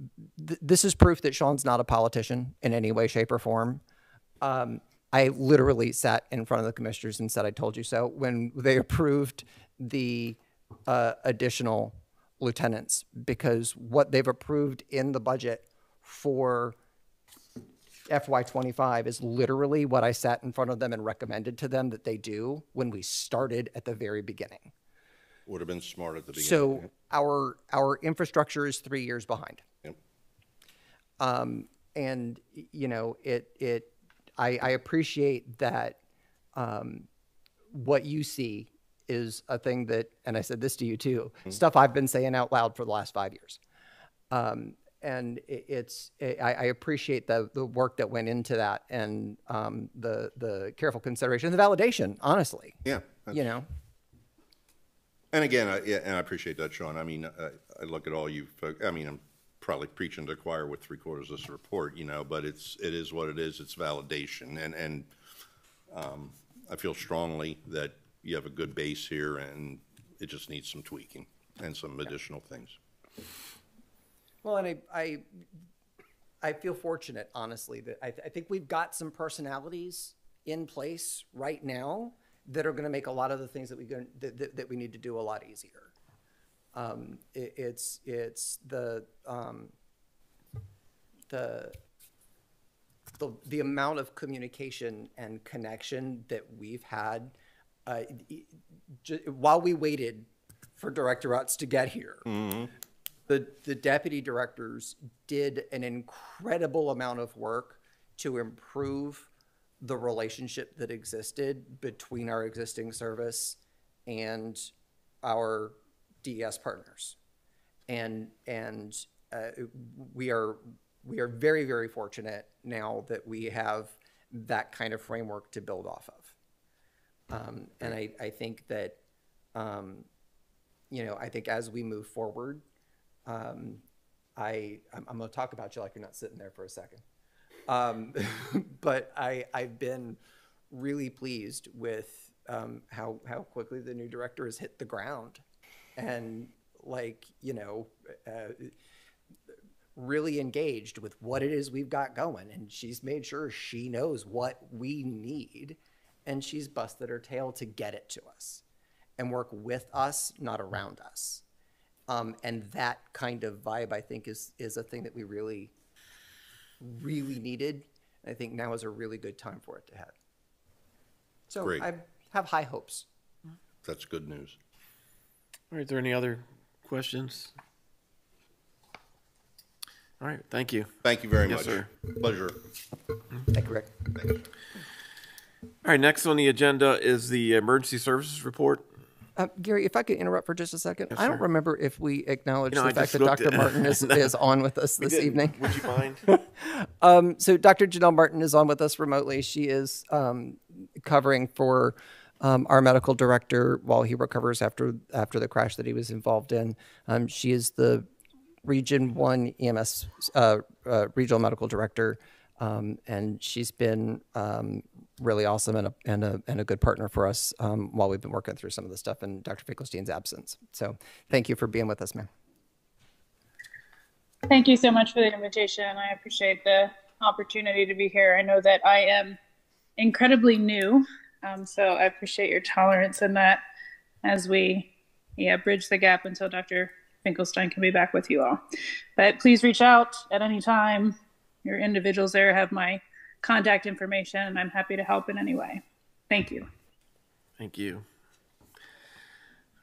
th- this is proof that Sean's not a politician in any way, shape, or form. Um, I literally sat in front of the commissioners and said, "I told you so." When they approved the uh, additional lieutenants, because what they've approved in the budget for FY25 is literally what I sat in front of them and recommended to them that they do when we started at the very beginning. Would have been smart at the beginning. So our our infrastructure is three years behind, Yep. and you know it it. I, I appreciate that um, what you see is a thing that, and I said this to you too, stuff I've been saying out loud for the last five years. Um, and it, it's I, I appreciate the the work that went into that and um, the the careful consideration, the validation. Honestly, Yeah. you know. And again, I, yeah, and I appreciate that, Sean. I mean, I, I look at all you, folks. I mean, I'm probably preaching to the choir with three quarters of this report, you know, but it's, it is what it is. It's validation. And, and, um, I feel strongly that you have a good base here and it just needs some tweaking and some additional things. Well, and I, I, I feel fortunate, honestly, that I, I think we've got some personalities in place right now that are going to make a lot of the things that we going that, that, that we need to do a lot easier. Um, it, it's it's the um, the the the amount of communication and connection that we've had uh, j- while we waited for Director Utz to get here the, the deputy directors did an incredible amount of work to improve the relationship that existed between our existing service and our DES partners. And, and uh, we are, we are very, very fortunate now that we have that kind of framework to build off of. Um, and I, I think that, um, you know, I think as we move forward, um, I, I'm, I'm going to talk about you like you're not sitting there for a second. Um, but I, I've been really pleased with um, how, how quickly the new director has hit the ground and like, you know, uh, really engaged with what it is we've got going. And she's made sure she knows what we need and she's busted her tail to get it to us and work with us, not around us. Um, and that kind of vibe, I think, is is a thing that we really, really needed. And I think now is a really good time for it to have. So Great. I have high hopes. That's good news. All right, are there any other questions? All right, thank you. Thank you very Yes, much. sir. Pleasure. Thank you, Rick. All right, next on the agenda is the emergency services report. Uh, Gary, if I could interrupt for just a second, I don't sir. remember if we acknowledged You know, the I fact that Dr. at- Martin is, is on with us this evening. Would you mind? Um, so Dr. Janelle Martin is on with us remotely. She is um, covering for um, our medical director while he recovers after after the crash that he was involved in. Um, she is the Region One EMS uh, uh, regional medical director, um, and she's been um, really awesome and a, and a and a good partner for us um, while we've been working through some of the stuff in Dr. Finkelstein's absence. So thank you for being with us, ma'am. Thank you so much for the invitation. I appreciate the opportunity to be here. I know that I am incredibly new, um, so I appreciate your tolerance in that as we yeah bridge the gap until Dr. Finkelstein can be back with you all. But please reach out at any time. Your individuals there have my contact information, and I'm happy to help in any way. Thank you. Thank you.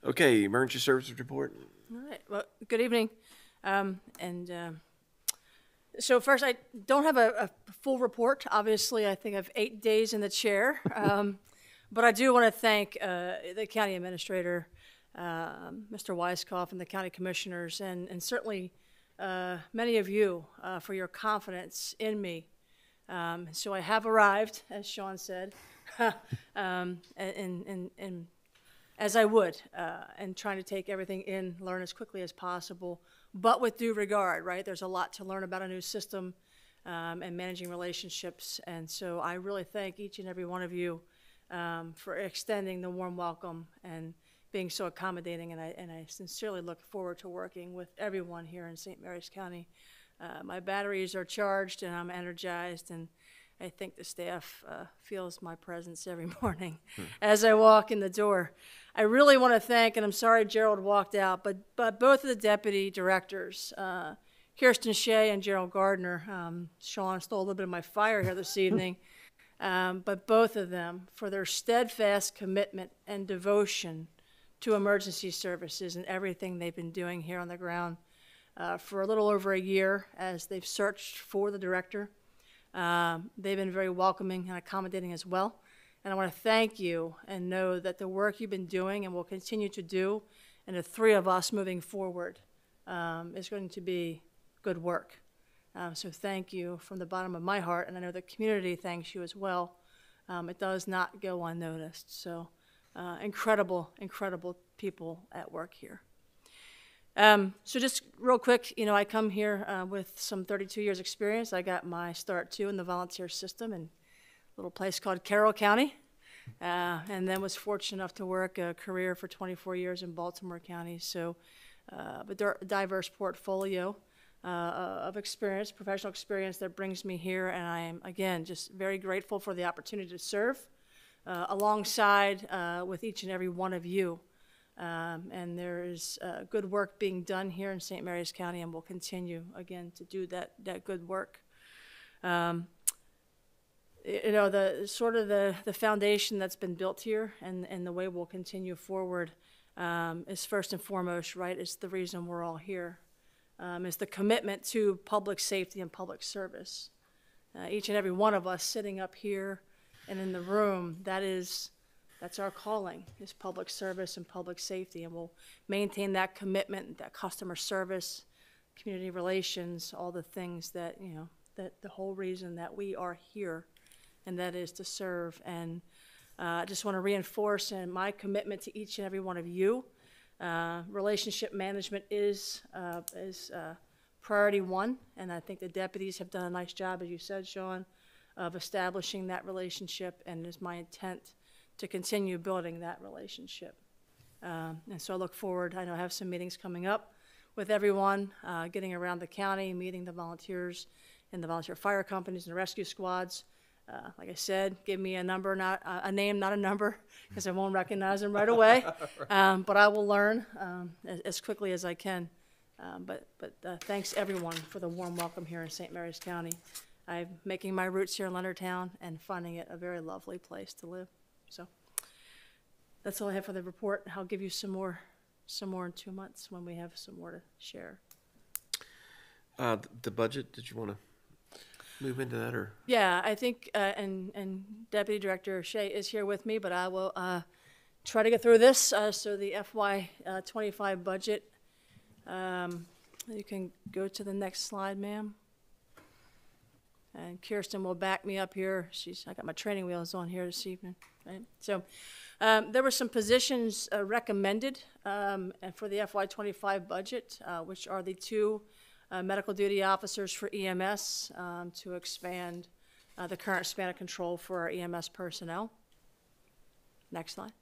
Okay, emergency services report. All right. Well, good evening. Um, and um, so first, I don't have a, a full report. Obviously, I think I have eight days in the chair. Um, but I do want to thank uh, the county administrator, um, Mr. Weiskopf, and the county commissioners, and, and certainly uh, many of you uh, for your confidence in me. Um, so I have arrived, as Sean said, um, and, and, and as I would, uh, and trying to take everything in, learn as quickly as possible, but with due regard, right? There's a lot to learn about a new system um, and managing relationships. And so I really thank each and every one of you um, for extending the warm welcome and being so accommodating. And I, and I sincerely look forward to working with everyone here in St. Mary's County. Uh, my batteries are charged and I'm energized and I think the staff uh, feels my presence every morning as I walk in the door. I really want to thank, and I'm sorry Gerald walked out, but, but both of the deputy directors, uh, Kirsten Shea and Gerald Gardner, um, Sean stole a little bit of my fire here this evening, um, but both of them for their steadfast commitment and devotion to emergency services and everything they've been doing here on the ground uh, for a little over a year as they've searched for the director. Um, they've been very welcoming and accommodating as well. And I want to thank you and know that the work you've been doing and will continue to do, and the three of us moving forward, um, is going to be good work. Um, so thank you from the bottom of my heart, and I know the community thanks you as well. Um, it does not go unnoticed. So uh, incredible, incredible people at work here. Um, so just real quick, you know, I come here uh, with some 32 years experience. I got my start too in the volunteer system in a little place called Carroll County, uh, and then was fortunate enough to work a career for 24 years in Baltimore County. So, uh, a diverse portfolio uh, of experience, professional experience that brings me here, and I am again just very grateful for the opportunity to serve uh, alongside uh, with each and every one of you. Um, and there is uh, good work being done here in St. Mary's County, and we'll continue again to do that that good work. Um, you know, the sort of the, the foundation that's been built here, and, and the way we'll continue forward, um, is first and foremost, right? Is the reason we're all here, um, is the commitment to public safety and public service. Uh, each and every one of us sitting up here and in the room, that is that's our calling, is public service and public safety, and we'll maintain that commitment, that customer service, community relations, all the things that, you know, that the whole reason that we are here, and that is to serve. And uh, I just want to reinforce and my commitment to each and every one of you. Uh, relationship management is uh, is uh, priority one, and I think the deputies have done a nice job, as you said, Sean, of establishing that relationship, and it is my intent to continue building that relationship. Um, and so I look forward, I know I have some meetings coming up with everyone, uh, getting around the county, meeting the volunteers and the volunteer fire companies and rescue squads. Uh, like I said, give me a number, not uh, a name, not a number, because I won't recognize them right away. um, but I will learn um, as, as quickly as I can. Um, but but uh, thanks everyone for the warm welcome here in St. Mary's County. I'm making my roots here in Leonardtown and finding it a very lovely place to live. That's all I have for the report. I'll give you some more, some more in two months when we have some more to share. Uh, th- the budget, did you want to move into that or? Yeah, I think, uh, and, and Deputy Director Shea is here with me, but I will, uh, try to get through this. Uh, so the FY, uh, twenty-five budget, um, you can go to the next slide, ma'am. And Kirsten will back me up here. She's, I got my training wheels on here this evening, right? So, um, there were some positions uh, recommended, um, and for the FY twenty-five budget, uh, which are the two, uh, medical duty officers for EMS, um, to expand, uh, the current span of control for our EMS personnel. Next slide.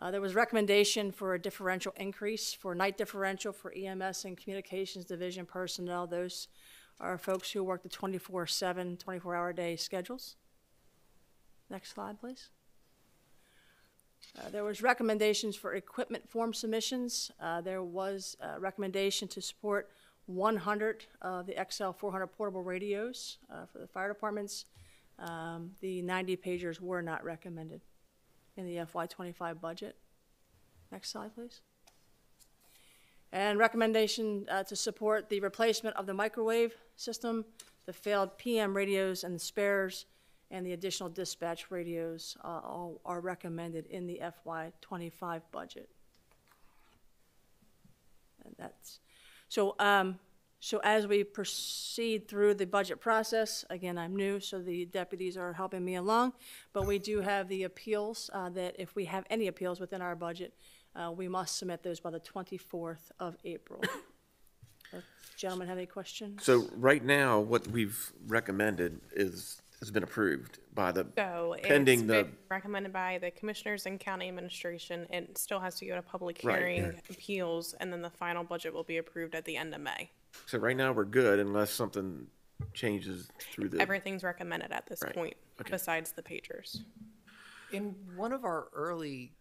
Uh, There was recommendation for a differential increase for night differential for EMS and Communications Division personnel. Those are folks who work the 24/7, 24-hour day schedules. Next slide, please. Uh, There was recommendations for equipment form submissions. Uh, There was a recommendation to support 100 of the XL 400 portable radios uh, for the fire departments. Um, The 90 pagers were not recommended in the FY '25 budget. Next slide, please. And recommendation uh, to support the replacement of the microwave system, the failed PM radios and the spares, and the additional dispatch radios uh, all are recommended in the FY '25 budget. And that's, so, um, so as we proceed through the budget process, again, I'm new, so the deputies are helping me along, but we do have the appeals, uh, that if we have any appeals within our budget, uh, we must submit those by the 24th of April. Gentlemen, have any questions? So right now, what we've recommended is, has been approved by the, So it's pending the, been recommended by the commissioners and county administration. It still has to go to public Right. hearing, appeals, and then the final budget will be approved at the end of May. so right now, we're good unless something changes through the. Everything's recommended at this Right. point, Okay. besides the pagers. In one of our early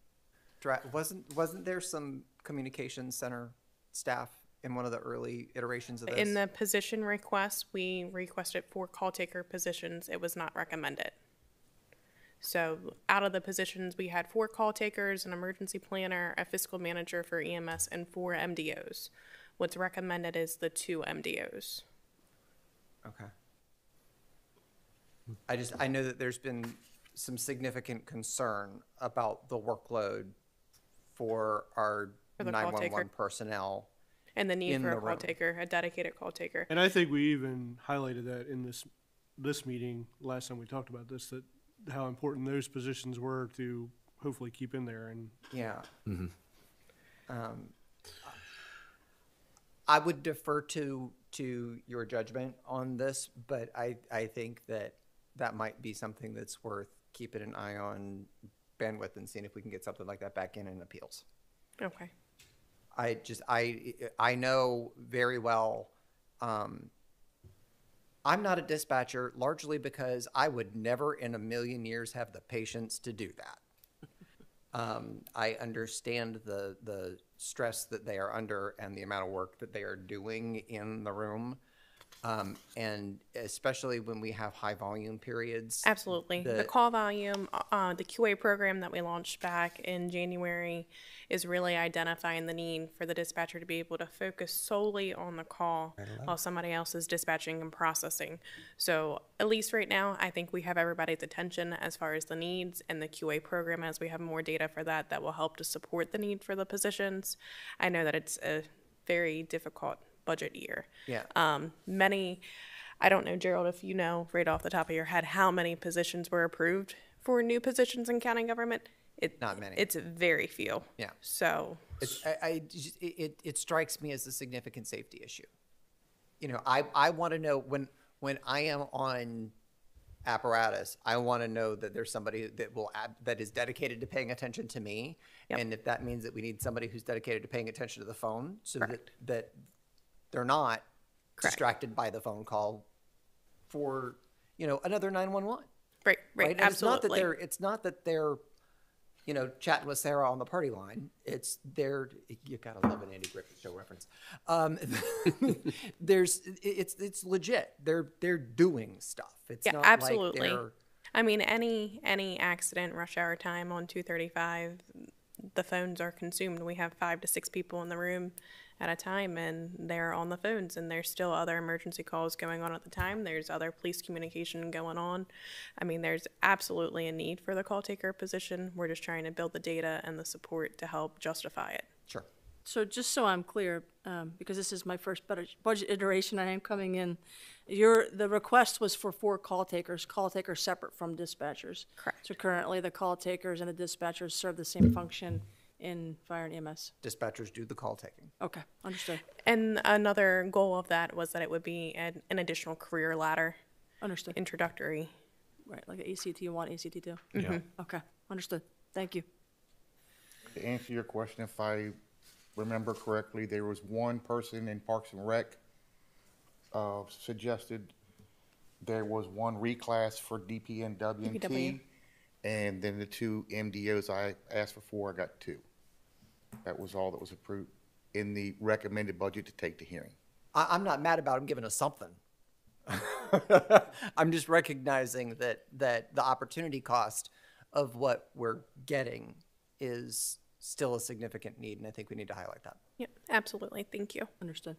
dra- wasn't wasn't there some communication center staff in one of the early iterations of this? In the position request, we requested four call taker positions. It was not recommended. So out of the positions, we had four call takers, an emergency planner, a fiscal manager for EMS, and four MDOs. What's recommended is the two MDOs. Okay. I just, I know that there's been some significant concern about the workload for our For the call taker. 911 personnel. And the need In for a the call room. taker, a dedicated call taker. And I think we even highlighted that in this, this meeting, last time we talked about this, that how important those positions were to hopefully keep in there and Yeah. Um, I would defer to, to your judgment on this, but I, I think that that might be something that's worth keeping an eye on bandwidth and seeing if we can get something like that back in in appeals. Okay. I just I I know very well. Um, I'm not a dispatcher largely because I would never in a million years have the patience to do that. Um, I understand the the stress that they are under and the amount of work that they are doing in the room, um, and especially when we have high volume periods. Absolutely. The, The- call volume, uh, the QA program that we launched back in January is really identifying the need for the dispatcher to be able to focus solely on the call while somebody else is dispatching and processing. So, at least right now, I think we have everybody's attention as far as the needs and the QA program as we have more data for that that will help to support the need for the positions. I know that it's a very difficult budget year. Yeah. Um, many, I don't know, Gerald, if you know right off the top of your head how many positions were approved for new positions in county government. It, Not many. It's very few. Yeah. So, It's, I, I it, it, strikes me as a significant safety issue. You know, I, I want to know when, when I am on apparatus, I want to know that there's somebody that will, ab- that is dedicated to paying attention to me. Yep. And if that means that we need somebody who's dedicated to paying attention to the phone so that, that they're not Correct. distracted by the phone call for, you know, another 911 right, right, right? And It's not that they're, it's not that they're, you know, chatting with Sarah on the party line. It's they're, you gotta love an Andy Griffith Show reference. Um, there's, it's, it's legit. They're, they're doing stuff. It's Yeah, not absolutely. like they're, I mean, any any accident rush hour time on 235, the phones are consumed. We have five to six people in the room at a time, and they're on the phones. And there's still other emergency calls going on at the time. There's other police communication going on. I mean, there's absolutely a need for the call taker position. We're just trying to build the data and the support to help justify it. sure. So just so I'm clear, um, because this is my first budget budget iteration, I am coming in, your, the request was for four call takers, call takers separate from dispatchers. Correct. So currently, the call takers and the dispatchers serve the same function in fire and EMS. Dispatchers do the call taking. Okay, understood, And another goal of that was that it would be an, an additional career ladder, understood. introductory. Right, like a ACT one, ACT two. Yeah. Okay, understood. Thank you. To answer your question, if I remember correctly, there was one person in Parks and Rec uh, suggested there was one reclass for DPNW and T. DPW. And then the two MDOs I asked for four, I got two. That was all that was approved in the recommended budget to take to hearing. I, I'm not mad about him giving us something. I'm just recognizing that that the opportunity cost of what we're getting is still a significant need, and I think we need to highlight that. Yeah, absolutely. Thank you. Understood.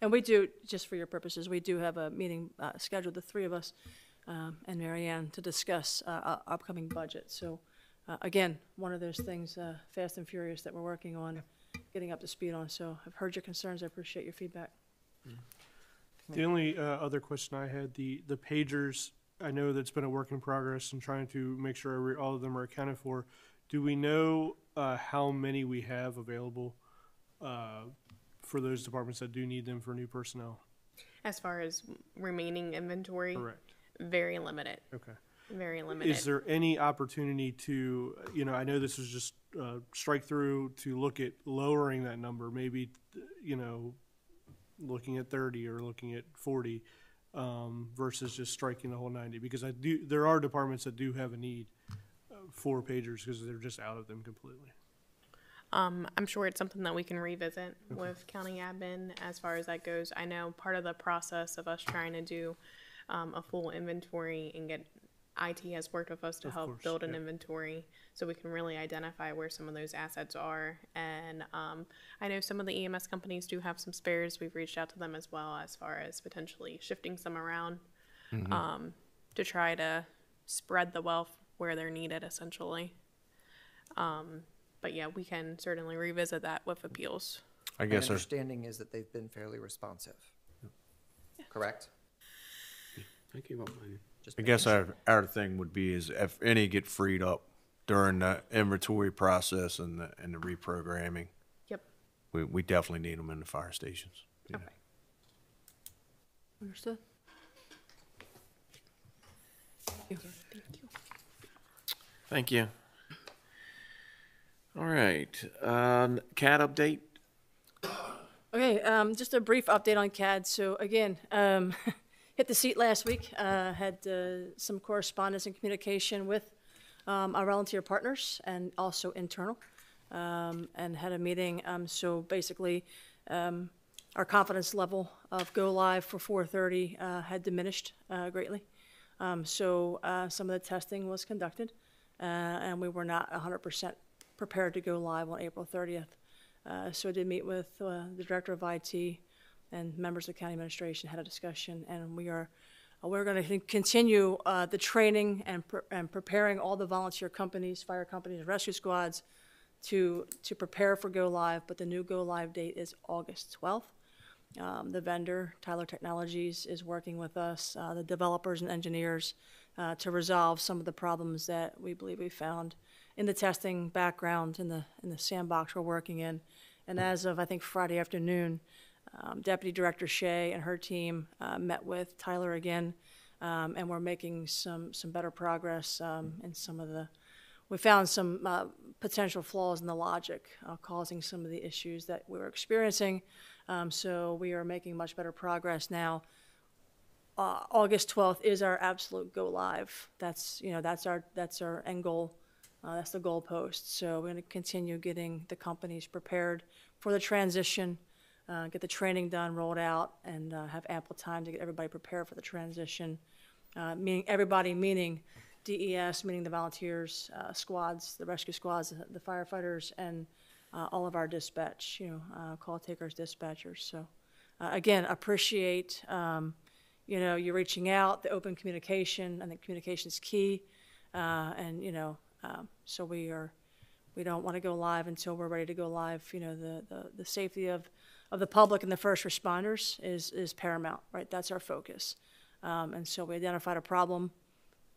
And we do, just for your purposes, we do have a meeting uh, scheduled, the three of us um, and Marianne, to discuss uh, upcoming budget. So uh, again, one of those things, uh, fast and furious, that we're working on, getting up to speed on. So I've heard your concerns. I appreciate your feedback. The only uh, other question I had, the, the pagers, I know that's been a work in progress and trying to make sure every, all of them are accounted for. Do we know uh, how many we have available uh, for those departments that do need them for new personnel? As far as remaining inventory, Correct. very limited. Okay. Very limited. Is there any opportunity to, you know, I know this is just uh, strike through to look at lowering that number, maybe, you know, looking at 30 or looking at 40 um, versus just striking the whole 90? Because I do, there are departments that do have a need uh, for pagers because they're just out of them completely. Um, I'm sure it's something that we can revisit with county admin as far as that goes. I know part of the process of us trying to do um, a full inventory and get IT has worked with us to Of help course, build an yeah. inventory so we can really identify where some of those assets are. And um, I know some of the EMS companies do have some spares. We've reached out to them as well as far as potentially shifting some around um, to try to spread the wealth where they're needed, essentially. Um, but yeah, we can certainly revisit that with appeals. I guess our, understanding is that they've been fairly responsive. Correct? Thank you. Well, I- Just I guess our, our thing would be is if any get freed up during the inventory process and the, and the reprogramming, Yep. we, we definitely need them in the fire stations. you know. Okay. Understood? Thank you. All right, um, CAD update? Okay, um, just a brief update on CAD. So again, um, hit the seat last week. Uh, had uh, some correspondence and communication with um, our volunteer partners and also internal, um, and had a meeting. Um, so basically, um, our confidence level of go live for 4:30 uh, had diminished uh, greatly. Um, so uh, some of the testing was conducted, uh, and we were not 100% prepared to go live on April 30th. Uh, so I did meet with the director of IT and members of the county administration, had a discussion, and we are uh, we're going to continue uh, the training and, pre- and preparing all the volunteer companies, fire companies, and rescue squads to to prepare for go live. But the new go live date is August 12th. Um, the vendor, Tyler Technologies, is working with us, uh, the developers and engineers, uh, to resolve some of the problems that we believe we found in the testing background in the in the sandbox we're working in. And as of I think Friday afternoon, um, Deputy Director Shea and her team uh, met with Tyler again, um, and we're making some some better progress um, in some of the. We found some uh, potential flaws in the logic uh, causing some of the issues that we were experiencing. Um, so we are making much better progress now. Uh, August 12th is our absolute go live. That's you know that's our that's our end goal. Uh, that's the goalpost. So we're going to continue getting the companies prepared for the transition, uh, get the training done, rolled out, and uh, have ample time to get everybody prepared for the transition. Uh, meaning everybody, meaning DES, meaning the volunteers, uh, squads, the rescue squads, the- firefighters, and uh, all of our dispatch, you know, uh, call takers, dispatchers. So again, appreciate um, you know you reaching out, the open communication. I think communication is key, and you know, um, so we are we don't want to go live until we're ready to go live. You know, the the, the safety of of the public and the first responders is is paramount, right? That's our focus. Um, and so we identified a problem,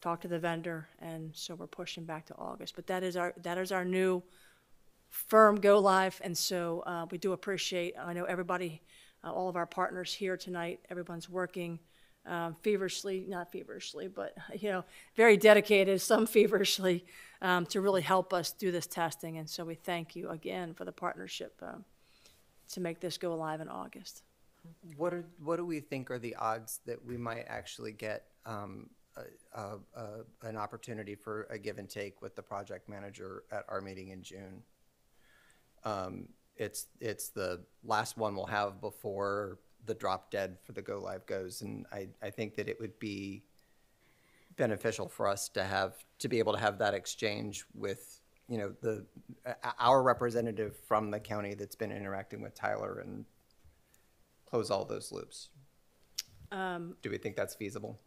talked to the vendor, and so we're pushing back to August. But that is our that is our new firm go live, and so uh, we do appreciate. I know everybody, uh, all of our partners here tonight. Everyone's working um, feverishly, not feverishly, but, you know, very dedicated, some feverishly, um, to really help us do this testing. And so we thank you again for the partnership um, to make this go live in August. What are, what do we think are the odds that we might actually get um, a, a, a, an opportunity for a give and take with the project manager at our meeting in June? Um, it's, it's the last one we'll have before the drop dead for the go live goes. And I, I think that it would be beneficial for us to have, to be able to have that exchange with, you know, the, our representative from the county that's been interacting with Tyler and close all those loops. Do we think that's feasible?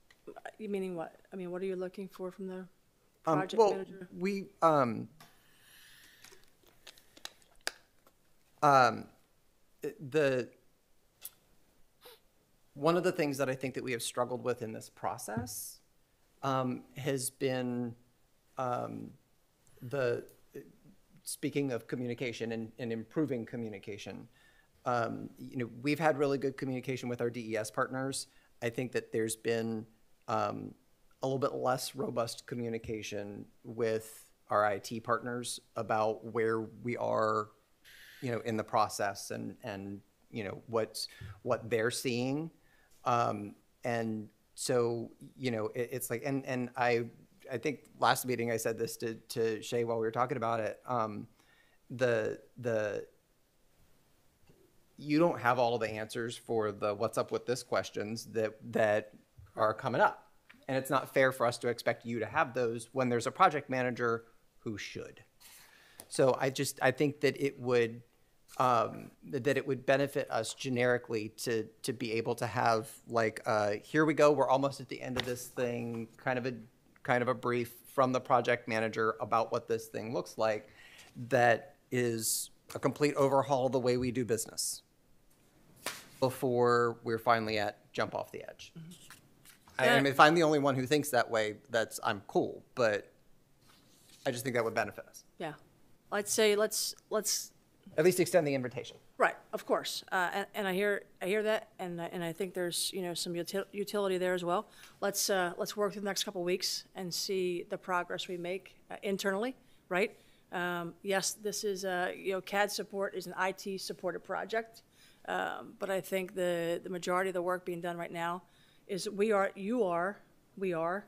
You meaning what? I mean, what are you looking for from the Um, project well, manager? we, um, um, the, one of the things that I think that we have struggled with in this process, um, has been, um, the, speaking of communication and, and improving communication, um, you know, we've had really good communication with our DES partners. I think that there's been um, a little bit less robust communication with our IT partners about where we are, you know, in the process and and you know what's what they're seeing, um, and so you know it, it's like and and I I think last meeting I said this to to Shay while we were talking about it. Um, the the you don't have all the answers for the what's up with this questions that that are coming up and it's not fair for us to expect you to have those when there's a project manager who should so i just i think that it would um, that it would benefit us generically to to be able to have like uh, here we go we're almost at the end of this thing kind of a kind of a brief from the project manager about what this thing looks like that is a complete overhaul of the way we do business before we're finally at jump off the edge. Mm-hmm. I, I mean, if I'm the only one who thinks that way, that's I'm cool, but I just think that would benefit us. Yeah. I'd say let's, let's At least extend the invitation. Right, of course, uh, and, and I hear, I hear that, and, I- and I think there's, you know, some util- utility there as well. Let's, uh, let's work through the next couple of weeks and see the progress we make uh, internally, right? Um, yes, this is, uh, you know, CAD support is an IT-supported project, um, but I think the, the majority of the work being done right now is we are, you are, we are,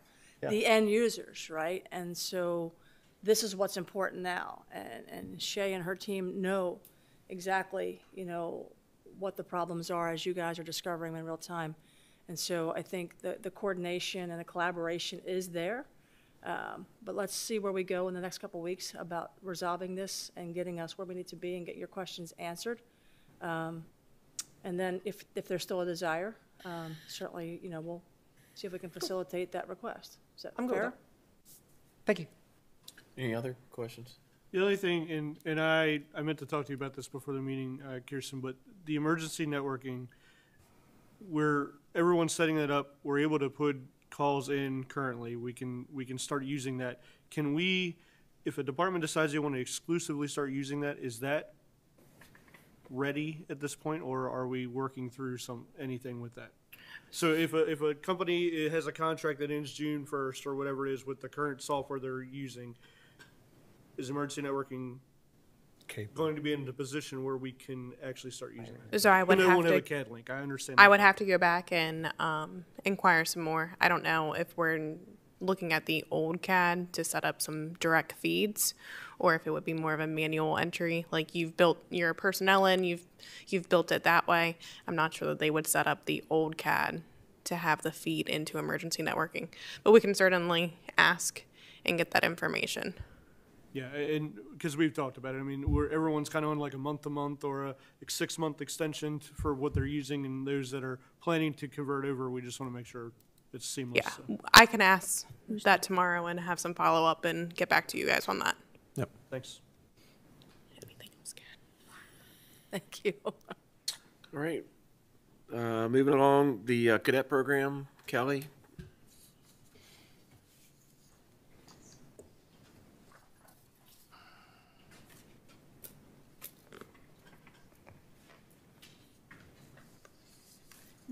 the end users, right? And so this is what's important now, and, and Shay and her team know exactly, you know, what the problems are as you guys are discovering them in real time. And so I think the, the coordination and the collaboration is there. Um, but let's see where we go in the next couple of weeks about resolving this and getting us where we need to be and get your questions answered. Um, and then if, if there's still a desire, um, certainly, you know, we'll see if we can facilitate that request. Is that I'm good fair? that. Thank you. Any other questions? The only thing, and, and I, I meant to talk to you about this before the meeting, uh, Kirsten, but the emergency networking, where everyone's setting that up, we're able to put calls in currently. We can, we can start using that. Can we, if a department decides they want to exclusively start using that, is that ready at this point, or are we working through some, anything with that? So if a, if a company has a contract that ends June first, or whatever it is with the current software they're using, is emergency networking going to be in a position where we can actually start using it? So I would know it have won't have a to, CAD link. I understand. I that. would have to go back and um, inquire some more. I don't know if we're looking at the old CAD to set up some direct feeds, or if it would be more of a manual entry. Like you've built your personnel in, you've you've built it that way. I'm not sure that they would set up the old CAD to have the feed into emergency networking, but we can certainly ask and get that information. Yeah, and because we've talked about it, I mean, we're, everyone's kind of on like a month to month or a six month extension t- for what they're using, and those that are planning to convert over, we just want to make sure it's seamless. Yeah, so, I can ask that tomorrow and have some follow up and get back to you guys on that. Yep. Thanks. Anything else, Kat? Thank you. All right. Uh, moving along, the uh, cadet program, Kelly.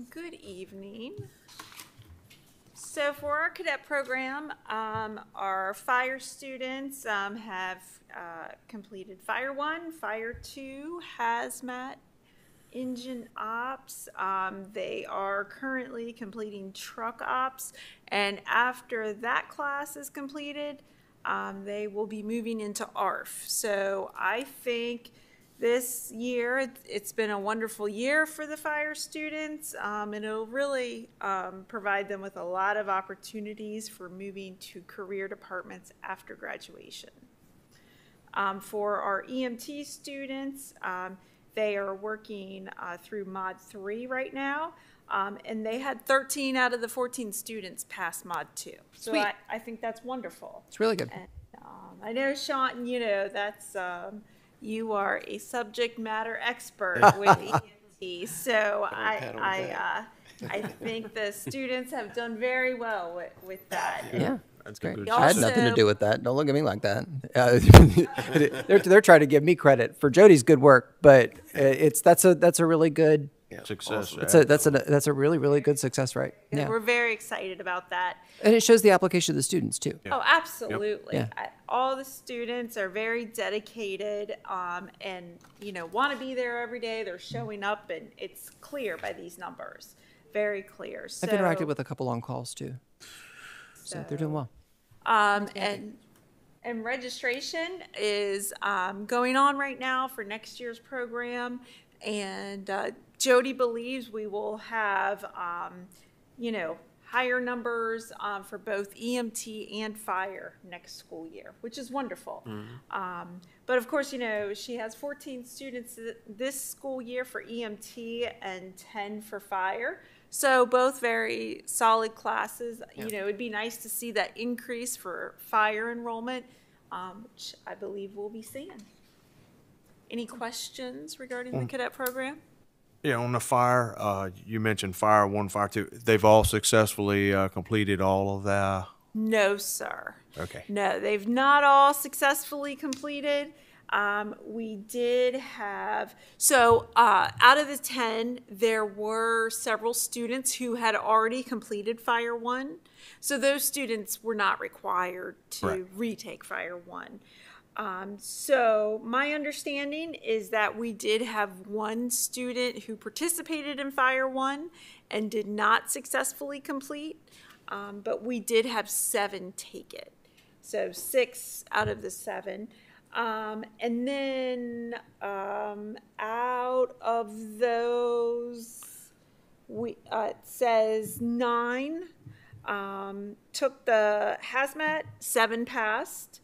Good evening. so for our cadet program, um, our fire students um, have uh, completed Fire One, Fire Two, Hazmat, Engine Ops. Um, they are currently completing Truck Ops, and after that class is completed, um, they will be moving into ARF. So I think this year it- it's been a wonderful year for the fire students, um, and it'll really um, provide them with a lot of opportunities for moving to career departments after graduation. Um, for our EMT students, um, they are working uh, through Mod 3 right now, um, and they had 13 out of the 14 students pass Mod 2. So. I, I think that's wonderful. It's really good. And, um, I know, Sean, you know, that's, um, you are a subject matter expert with EMT. So I, pat on the I, uh, I think the students have done very well with, with that. Yeah. That's Great. good. I had nothing to do with that. Don't look at me like that. Uh, they're, they're trying to give me credit for Jody's good work, but uh, it's that's a that's a really good Success. that's a that's a that's a really really good success rate. Yeah, We're very excited about that. and it shows the application of the students too. Oh, absolutely. Yeah. I- All the students are very dedicated um, and, you know, want to be there every day. They're showing up and it's clear by these numbers. Very clear. So, I've interacted with a couple on calls too, so they're doing well. Um, and, and registration is um, going on right now for next year's program. And uh, Jody believes we will have, um, you know, higher numbers um, for both EMT and fire next school year, which is wonderful. Um, but of course, you know, she has 14 students this school year for EMT and 10 for fire. So both very solid classes. You know, it'd be nice to see that increase for fire enrollment, um, which I believe we'll be seeing. Any questions regarding the cadet program? Yeah, on the fire, uh, you mentioned fire one, fire two. They've all successfully uh, completed all of that. No, sir. Okay. No, they've not all successfully completed. Um, we did have, so uh, out of the 10, there were several students who had already completed Fire One. So those students were not required to Right. retake Fire One. Um, so my understanding is that we did have one student who participated in Fire One and did not successfully complete, um, but we did have seven take it. So six out of the seven. Um, and then um, out of those, we uh, it says nine um, took the hazmat, seven passed.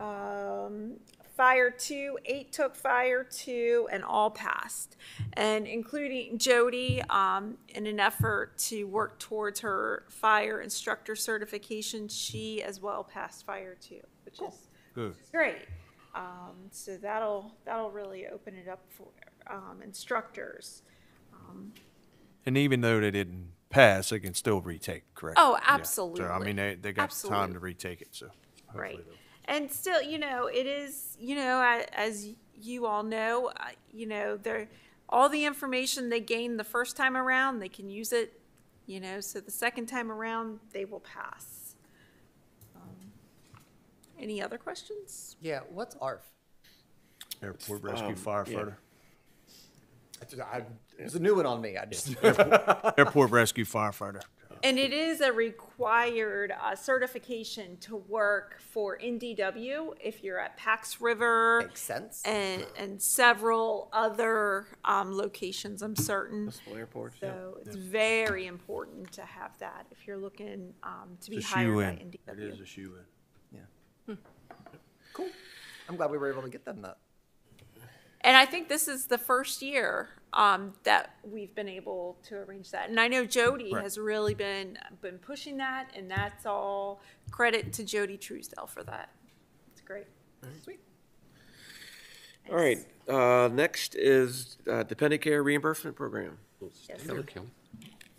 Um, fire two, eight took fire two, and all passed. And including Jody, um, in an effort to work towards her fire instructor certification, she as well passed fire two, which is Good. great. Um, so that'll that'll really open it up for um, instructors. And even though they didn't pass, they can still retake, correct? Oh, Yeah. So, I mean, they, they got time to Absolutely. retake it, so. hopefully Right. they'll- And still, you know, it is, you know, as you all know, uh, you know, they're, all the information they gain the first time around, they can use it, you know, so the second time around, they will pass. Um, Any other questions? Yeah, what's ARF? Airport rescue Um, firefighter. It's a new one on me. I just Airport rescue firefighter. And it is a required uh, certification to work for NDW if you're at Pax River. makes sense. And, and several other um, locations, I'm certain. Municipal airports, yeah. So it's very important to have that if you're looking um, to be It's a hired shoe-in. It NDW. is a shoe in. cool. I'm glad we were able to get them that. And I think this is the first year um, that we've been able to arrange that. And I know Jody Right. has really been been pushing that, and that's all credit to Jody Truesdale for that. It's great. Sweet. All right, uh, next is uh, dependent care reimbursement program. Taylor Kill.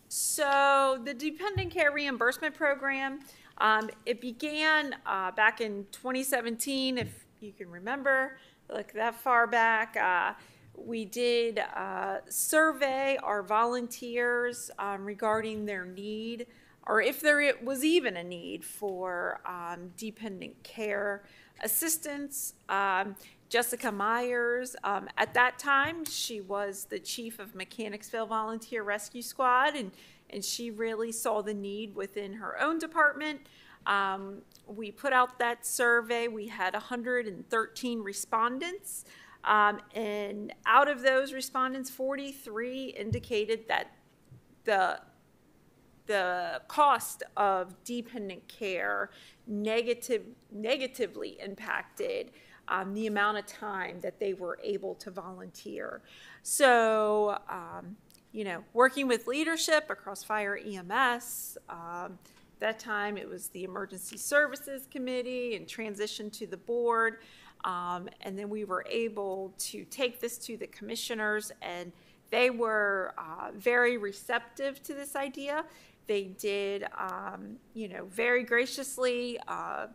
So the dependent care reimbursement program, um, it began uh, back in 2017, if you can remember, look that far back. We did uh, survey our volunteers um, regarding their need or if there was even a need for um, dependent care assistance. Um, Jessica Myers, um, at that time, she was the chief of Mechanicsville Volunteer Rescue Squad, and, and she really saw the need within her own department. Um, we put out that survey. We had 113 respondents. Um, and out of those respondents, 43 indicated that the the cost of dependent care negative, negatively impacted um, the amount of time that they were able to volunteer. So, um, you know, working with leadership across fire EMS, um, that time it was the Emergency Services Committee and transition to the board. Um, and then we were able to take this to the commissioners, and they were uh, very receptive to this idea. They did, um, you know, very graciously uh,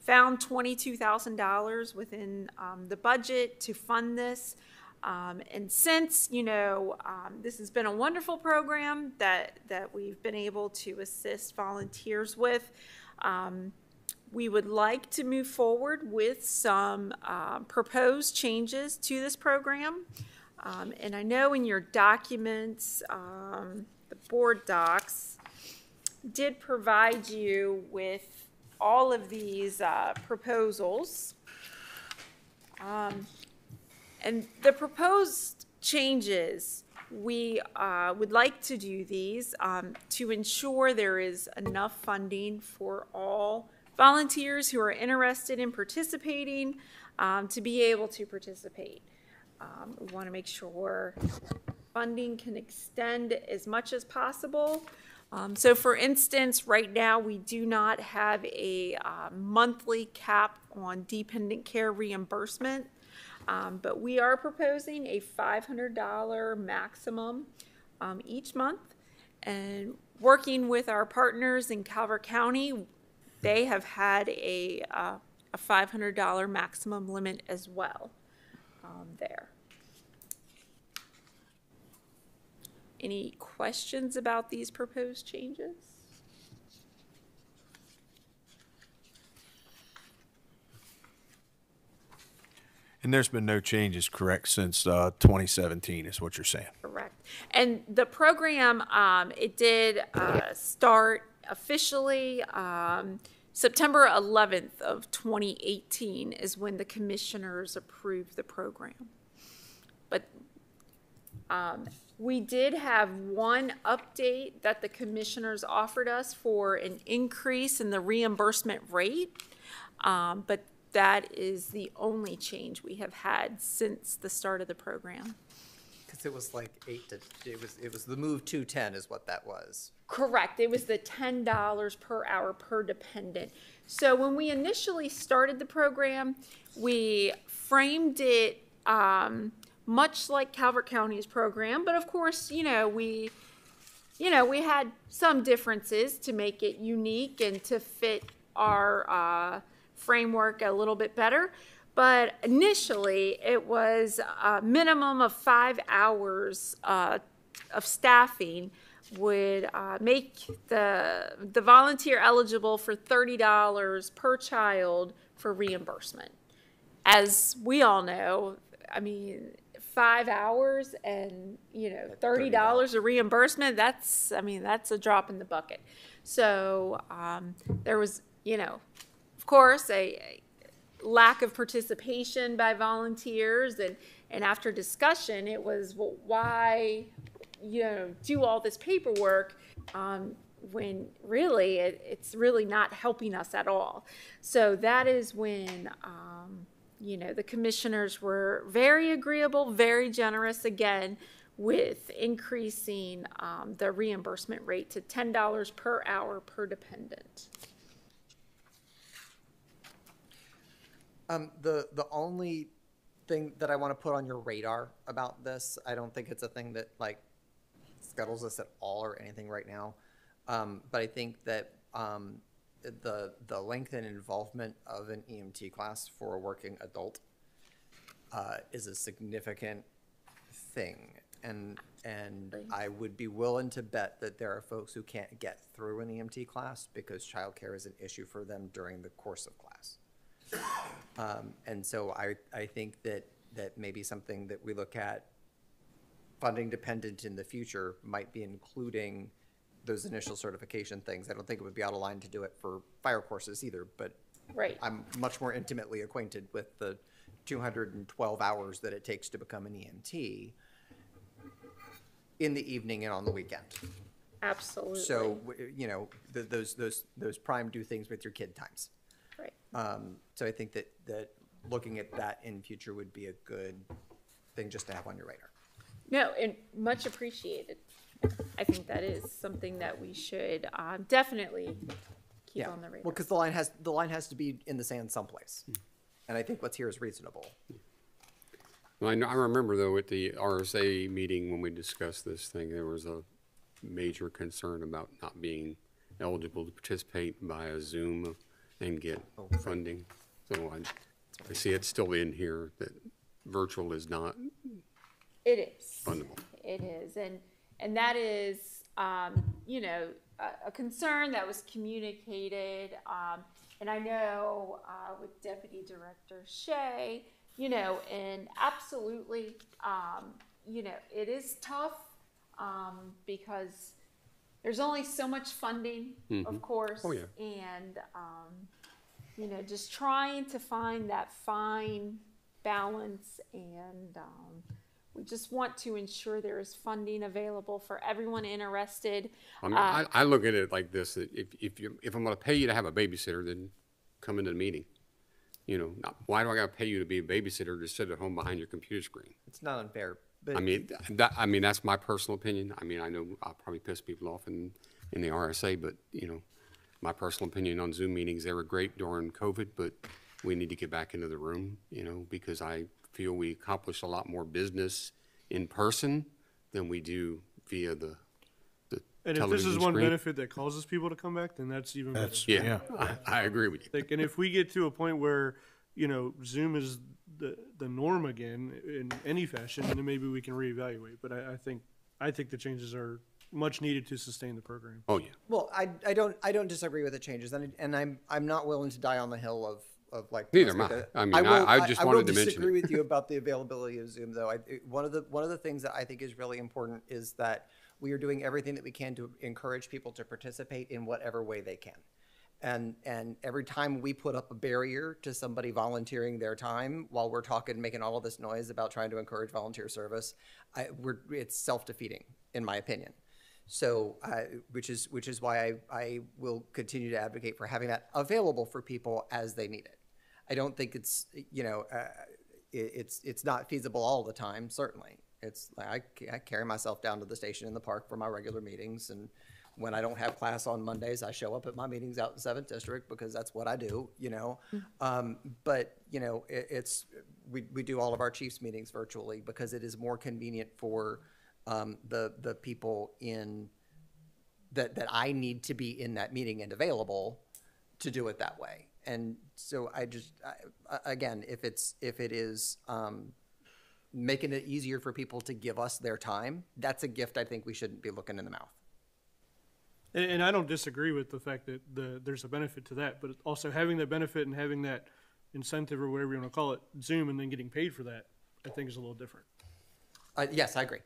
found $22,000 within um, the budget to fund this. Um, and since, you know, um, this has been a wonderful program that, that we've been able to assist volunteers with, um, we would like to move forward with some uh, proposed changes to this program. Um, and I know in your documents, um, the board docs, did provide you with all of these uh, proposals. Um, and the proposed changes, we uh, would like to do these um, to ensure there is enough funding for all volunteers who are interested in participating um, to be able to participate. Um, we want to make sure funding can extend as much as possible. Um, so, for instance, right now we do not have a uh, monthly cap on dependent care reimbursement, um, but we are proposing a $500 maximum um, each month. And working with our partners in Calvert County, they have had a, uh, a $500 maximum limit as well um, there. Any questions about these proposed changes? And there's been no changes, correct, since uh, 2017 is what you're saying? Correct. And the program, um, it did uh, start officially um, September 11th of 2018 is when the commissioners approved the program. But um, we did have one update that the commissioners offered us for an increase in the reimbursement rate. Um, but that is the only change we have had since the start of the program. It was like eight to, it was, it was the move to 10 is what that was. Correct. It was the ten dollars per hour per dependent. So when we initially started the program, we framed it um, much like Calvert County's program, but of course, you know, we, you know, we had some differences to make it unique and to fit our uh, framework a little bit better. But initially, it was a minimum of five hours uh, of staffing would uh, make the the volunteer eligible for thirty dollars per child for reimbursement. As we all know, I mean, five hours and you know thirty dollars of reimbursement. That's I mean that's a drop in the bucket. So um, there was you know, of course, a lack of participation by volunteers and and after discussion it was well, why you know do all this paperwork um, when really it, it's really not helping us at all. So that is when um, you know the commissioners were very agreeable very generous again with increasing um, the reimbursement rate to $10 per hour per dependent Um, the the only thing that I want to put on your radar about this, I don't think it's a thing that like scuttles us at all or anything right now. Um, but I think that um, the the length and involvement of an EMT class for a working adult uh, is a significant thing. and, and I would be willing to bet that there are folks who can't get through an EMT class because childcare is an issue for them during the course of class. Um, and so I, I think that, that maybe something that we look at funding dependent in the future might be including those initial certification things. I don't think it would be out of line to do it for fire courses either, but Right. I'm much more intimately acquainted with the 212 hours that it takes to become an EMT in the evening and on the weekend. Absolutely. So, w- you know, th- those, those, those prime do things with your kid times. Right. Um, so I think that, that looking at that in future would be a good thing just to have on your radar. No, and much appreciated. I think that is something that we should um, definitely keep Yeah, on the radar. well, because the line has, the line has to be in the sand someplace. And I think what's here is reasonable. Well, I, know- I remember though at the RSA meeting when we discussed this thing, there was a major concern about not being eligible to participate via Zoom and get funding. So I, I see it's still in here that virtual is not It is. fundable. It is, and and that is, um, you know, a, a concern that was communicated. Um, and I know uh, with Deputy Director Shea, you know, and absolutely, um, you know, it is tough um, because there's only so much funding, of course, Oh, yeah. and um, you know, just trying to find that fine balance and um, we just want to ensure there is funding available for everyone interested. I mean, Uh, I, I look at it like this, that if, if you, if I'm gonna pay you to have a babysitter, then come into the meeting. You know, not, why do I gotta pay you to be a babysitter to sit at home behind your computer screen? It's not unfair, but. I mean, that, I mean, that's my personal opinion. I mean, I know I'll probably piss people off in, in the RSA, but, you know, my personal opinion on Zoom meetings, they were great during COVID, but we need to get back into the room, you know, because I feel we accomplish a lot more business in person than we do via the, the And if this is one screen. benefit that causes people to come back, then that's even better. Yeah, I, I agree with you. Like, and if we get to a point where, you know, Zoom is the, the norm again in any fashion, and then maybe we can reevaluate. But I, I think, I think the changes are much needed to sustain the program. Oh, yeah. Well, I, I don't I don't disagree with the changes, and and I'm I'm not willing to die on the hill of of like. Neither am get I. the- I mean, I- I just will wanted to mention disagree it. with you about the availability of Zoom, though. I, one of the one of the things that I think is really important is that we are doing everything that we can to encourage people to participate in whatever way they can. And, and every time we put up a barrier to somebody volunteering their time while we're talking, making all of this noise about trying to encourage volunteer service, I, it's self-defeating, in my opinion. So, uh, which is which is why I, I will continue to advocate for having that available for people as they need it. I don't think it's you know uh, it, it's it's not feasible all the time. Certainly, it's I, I carry myself down to the station in the park for my regular meetings, and when I don't have class on Mondays, I show up at my meetings out in Seventh District because that's what I do. You know, um, but you know it, it's we we do all of our chiefs meetings virtually because it is more convenient for um, the the people in that that I need to be in that meeting and available to do it that way. And so I just I, I- again, if it's if it is um, making it easier for people to give us their time, that's a gift I think we shouldn't be looking in the mouth. And, and I don't disagree with the fact that the, there's a benefit to that, but also having that benefit and having that incentive or whatever you want to call it, Zoom, and then getting paid for that, I think is a little different. Uh, yes, I agree.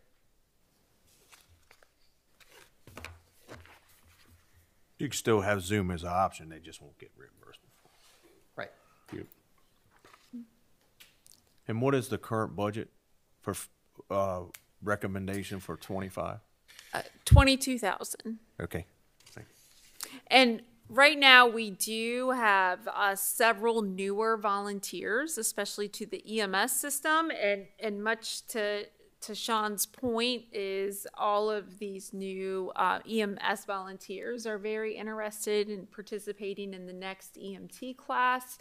You can still have Zoom as an option, they just won't get reimbursement. Right. And what is the current budget for, uh, recommendation for twenty-five? Twenty-two thousand. Okay. And right now, we do have uh, several newer volunteers, especially to the EMS system, and and much to to Sean's point is all of these new uh, EMS volunteers are very interested in participating in the next EMT class.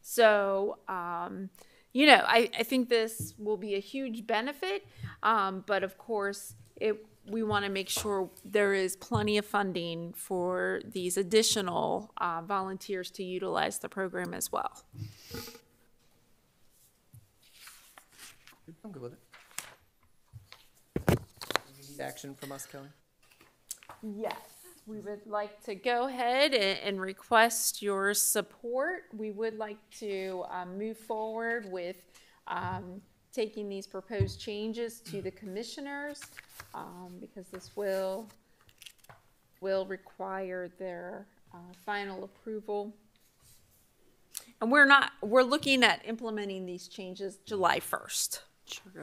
So, um, you know, I, I think this will be a huge benefit, um, but of course, it we want to make sure there is plenty of funding for these additional uh, volunteers to utilize the program as well. I'm good with it. action from us, Kelly? Yes, we would like to go ahead and, and request your support. We would like to um, move forward with um, taking these proposed changes to the commissioners um, because this will will require their uh, final approval. And we're not we're looking at implementing these changes July first.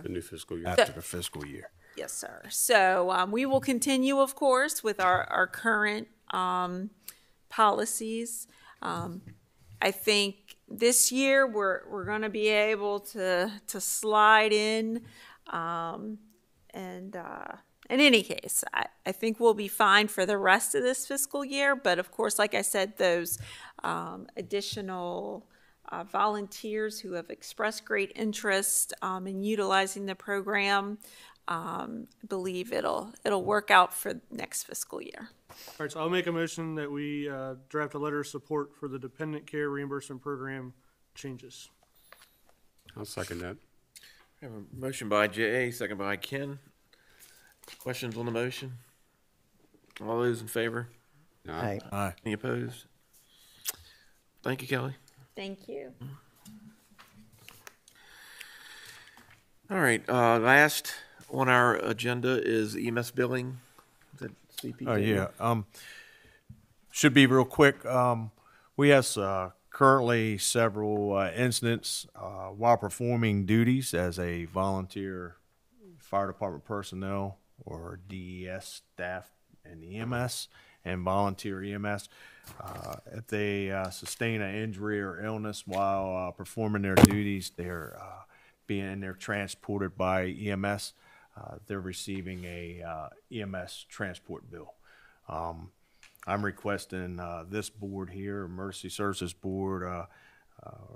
The new fiscal year. After the fiscal year. Yes, sir. So um, we will continue, of course, with our, our current um, policies. Um, I think this year we're, we're going to be able to, to slide in. Um, and uh, in any case, I, I think we'll be fine for the rest of this fiscal year. But of course, like I said, those um, additional uh, volunteers who have expressed great interest um, in utilizing the program um, I believe it'll it'll work out for next fiscal year. All right, so I'll make a motion that we uh, draft a letter of support for the dependent care reimbursement program changes. I'll second that. We have a motion by Jay, second by Ken. Questions on the motion? All those in favor? Aye. Aye. Any opposed? Thank you, Kelly. Thank you. All right, uh, last on our agenda is EMS billing. CPT? Oh, yeah. Um, should be real quick. Um, we have, uh, currently several, uh, incidents, uh, while performing duties as a volunteer fire department personnel or DES staff and EMS and volunteer EMS. Uh, if they, uh, sustain an injury or illness while, uh, performing their duties, they're, uh, being, they're transported by EMS uh, they're receiving a uh, EMS transport bill. Um, I'm requesting uh, this board here, Emergency Services Board, uh, uh,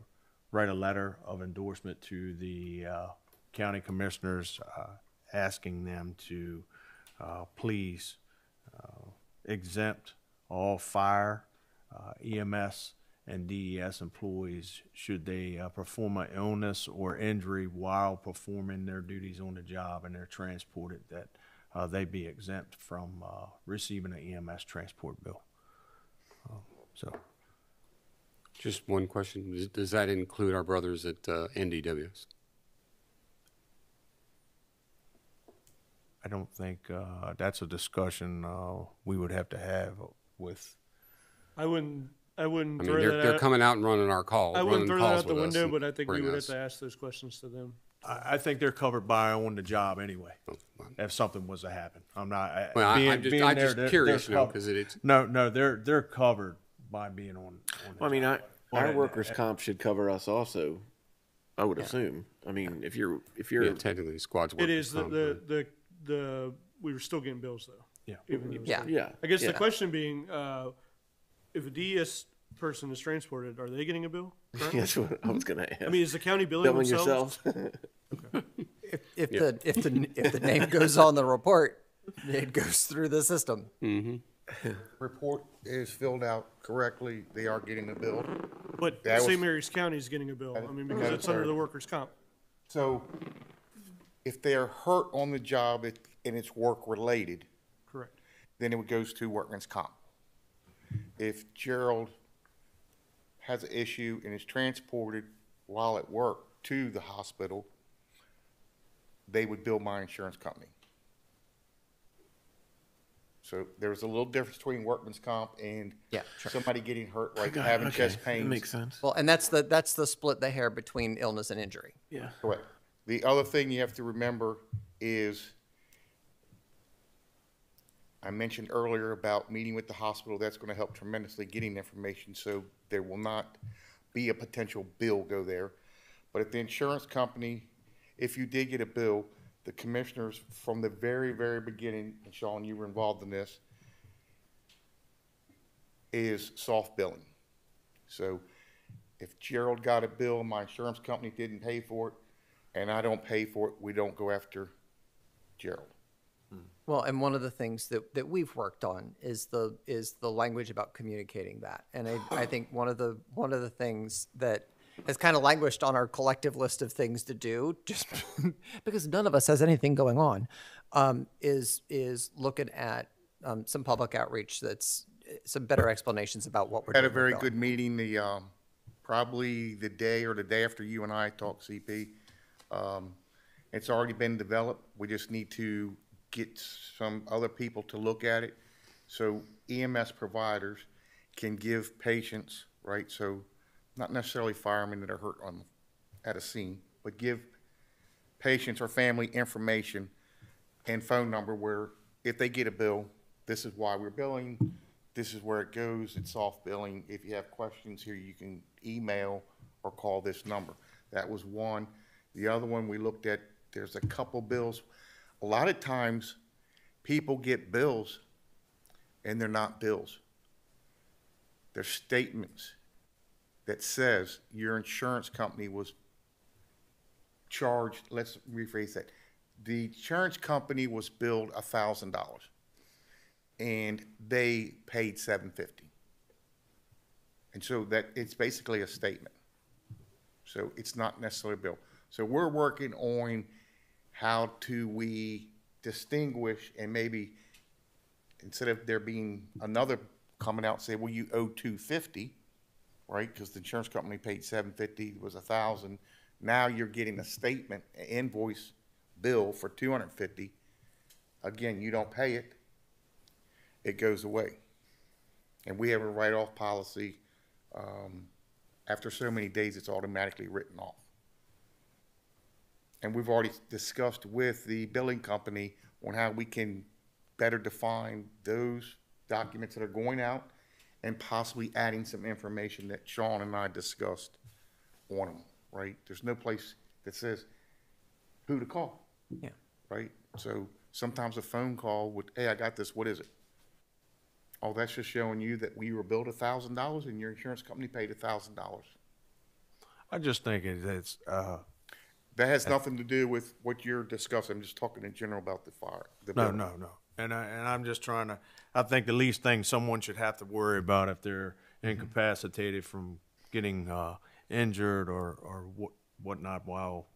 write a letter of endorsement to the county commissioners, asking them to please exempt all fire, EMS, and DES employees should they uh, perform an illness or injury while performing their duties on the job and they're transported, that uh, they be exempt from uh, receiving an EMS transport bill. Um, So, Just one question. Does- Does that include our brothers at uh, NDWS? I don't think uh, that's a discussion uh, we would have to have with, I wouldn't, I wouldn't I mean, throw they're, that they're out. coming out and running our call. I wouldn't running throw that calls out the with us window, and but I think we bring would have us- to ask those questions to them. I I think they're covered by on the job anyway, Oh, if something was to happen. I'm not. I- Well, I- being- I'm just- being I'm there, just they're- curious, they're you know, covered. 'cause it- it's- No, no, they're, they're covered by being on. on the Well, I mean, I, job. our Well, workers' comp should cover us also, I would assume. I mean, if you're, if you're, Yeah, technically, the squad's It working is the, from, the, the, the, we were still getting bills though. Yeah. Even though Yeah. yeah. I guess yeah. the question being, uh, if a DES person is transported, are they getting a bill? currently? That's what I was gonna ask. I mean, is the county billing Billing themselves? yourself? If, if the if the if the name goes on the report, it goes through the system. Mm-hmm. Report is filled out correctly, they are getting a bill. But That St. was- Mary's County is getting a bill. I mean, because it's under the workers' comp. So if they are hurt on the job it- and it's work-related, Correct. then it goes to workman's comp. If Gerald has an issue and is transported while at work to the hospital, they would bill my insurance company. So there's a little difference between workman's comp and Yeah, sure. somebody getting hurt, like Okay, having okay, chest That pains. makes sense. Well, and that's the that's the split the hair between illness and injury. Yeah. Correct. The other thing you have to remember is, I mentioned earlier about meeting with the hospital, that's gonna help tremendously getting information, so there will not be a potential bill go there. But if the insurance company, if you did get a bill, the commissioners from the very, very beginning, and Sean, you were involved in this, is soft billing. So if Gerald got a bill, my insurance company didn't pay for it, and I don't pay for it, we don't go after Gerald. Well, and one of the things that, that we've worked on is the is the language about communicating that. And I, I think one of the one of the things that has kind of languished on our collective list of things to do, just because none of us has anything going on, um, is is looking at um, some public outreach that's some better explanations about what we're Had doing. a very with good meeting, the, um, probably the day or the day after you and I talked CP. Um, it's already been developed. We just need to get some other people to look at it. So EMS providers can give patients, right, so not necessarily firemen that are hurt on, at a scene, but give patients or family information and phone number where if they get a bill, this is why we're billing, this is where it goes, it's soft billing. If you have questions here, you can email or call this number. That was one. The other one we looked at, there's a couple bills. A lot of times, people get bills and they're not bills. They're statements that says your insurance company was charged, let's rephrase that. The insurance company was billed a thousand dollars and they paid seven fifty. And so that, it's basically a statement. So it's not necessarily a bill. So we're working on how do we distinguish and maybe instead of there being another coming out and say, well, you owe two fifty, right? Because the insurance company paid seven fifty, it was a thousand. Now you're getting a statement, an invoice bill for two hundred and fifty. Again, you don't pay it, it goes away. And we have a write-off policy. Um, after so many days, it's automatically written off. And we've already discussed with the billing company on how we can better define those documents that are going out and possibly adding some information that Sean and I discussed on them, right? There's no place that says who to call, Yeah. right? So sometimes a phone call would, hey, I got this, what is it? Oh, that's just showing you that we were billed a thousand dollars and your insurance company paid a thousand dollars. I just think it- it's, uh, That has nothing to do with what you're discussing. I'm just talking in general about the fire. the No, building. no, no. And I, and I'm just trying to, I think the least thing someone should have to worry about if they're incapacitated from getting, uh, injured or, or what, whatnot while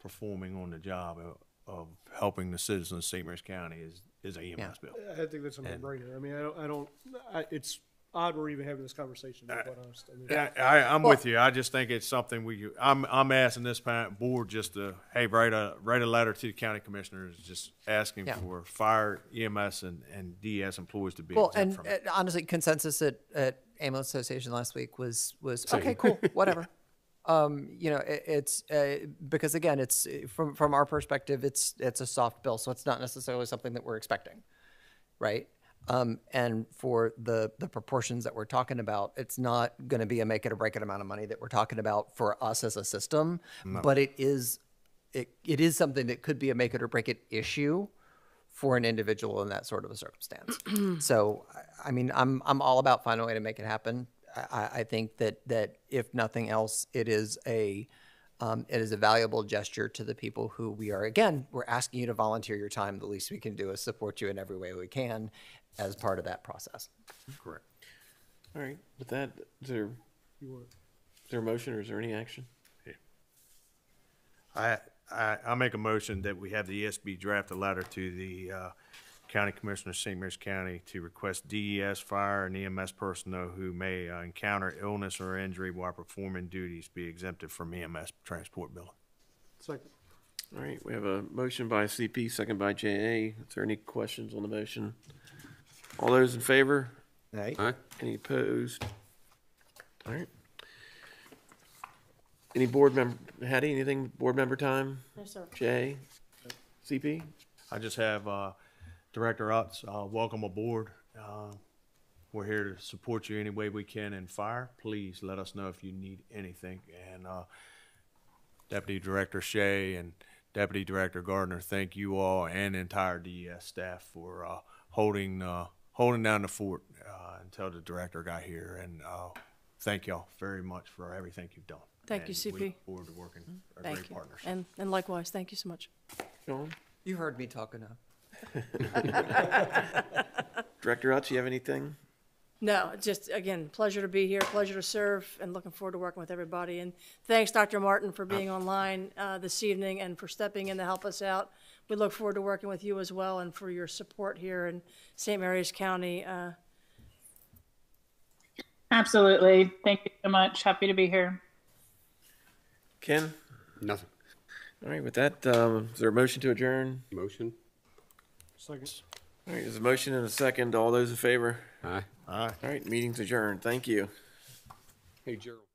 performing on the job of, of helping the citizens of St. Mary's County is, is a EMS bill. I think that's a no-brainer. I mean, I don't, I don't, I, it's odd we're even having this conversation, to be quite honest. I mean, Yeah, I, I'm with you. I just think it's something we, I'm, I'm asking this pa- board just to, hey, write a, write a letter to the county commissioners, just asking Yeah. for fire, EMS and, and DS employees to be Well, exempt and from it. uh, honestly, consensus at, at ambulance association last week was was okay, cool, whatever. um, you know, it, it's uh, because again, it's uh, from from our perspective, it's it's a soft bill, so it's not necessarily something that we're expecting, right? Um, and for the the proportions that we're talking about, it's not going to be a make it or break it amount of money that we're talking about for us as a system, but it is it, it is something that could be a make it or break it issue for an individual in that sort of a circumstance. so, I- mean, I'm I'm all about finding a way to make it happen. I- I, I think that that if nothing else, it is a um, it is a valuable gesture to the people who we are. Again, we're asking you to volunteer your time. The least we can do is support you in every way we can as part of that process. Correct. All right, with that, is there, is there a motion or is there any action? I, I, I make a motion that we have the ESB draft a letter to the, uh, County Commissioner of St. Mary's County to request DES, fire, and EMS personnel who may uh, encounter illness or injury while performing duties be exempted from EMS transport billing. Second. All right, we have a motion by CP, second by JA. Is there any questions on the motion? All those in favor? Right? Aye. Any opposed? All right. Any board member, Hattie, anything, board member time? No, sir. Jay? CP? I just have, uh, Director Utz, uh, welcome aboard. Uh, we're here to support you any way we can in fire. Please let us know if you need anything. And, uh, Deputy Director Shea and Deputy Director Gardner, thank you all and the entire DES staff for, uh, holding, uh, holding down the fort, uh, until the director got here. And, uh, thank y'all very much for everything you've done. Thank you, And we CP. look Forward to working, a Thank great you. partnership. And, and likewise, thank you so much. Sean? You heard me talking enough. Director Utz, you have anything? No, just, again, pleasure to be here, pleasure to serve, and looking forward to working with everybody. And thanks, Dr. Martin, for being online uh, this evening and for stepping in to help us out. We look forward to working with you as well and for your support here in St. Mary's County. Uh, Absolutely. Thank you so much. Happy to be here. Ken? Nothing. All right, with that, um, is there a motion to adjourn? Motion? Second. All right, there's a motion and a second. All those in favor? Aye. Aye. All right, meeting's adjourned. Thank you. Hey, Gerald.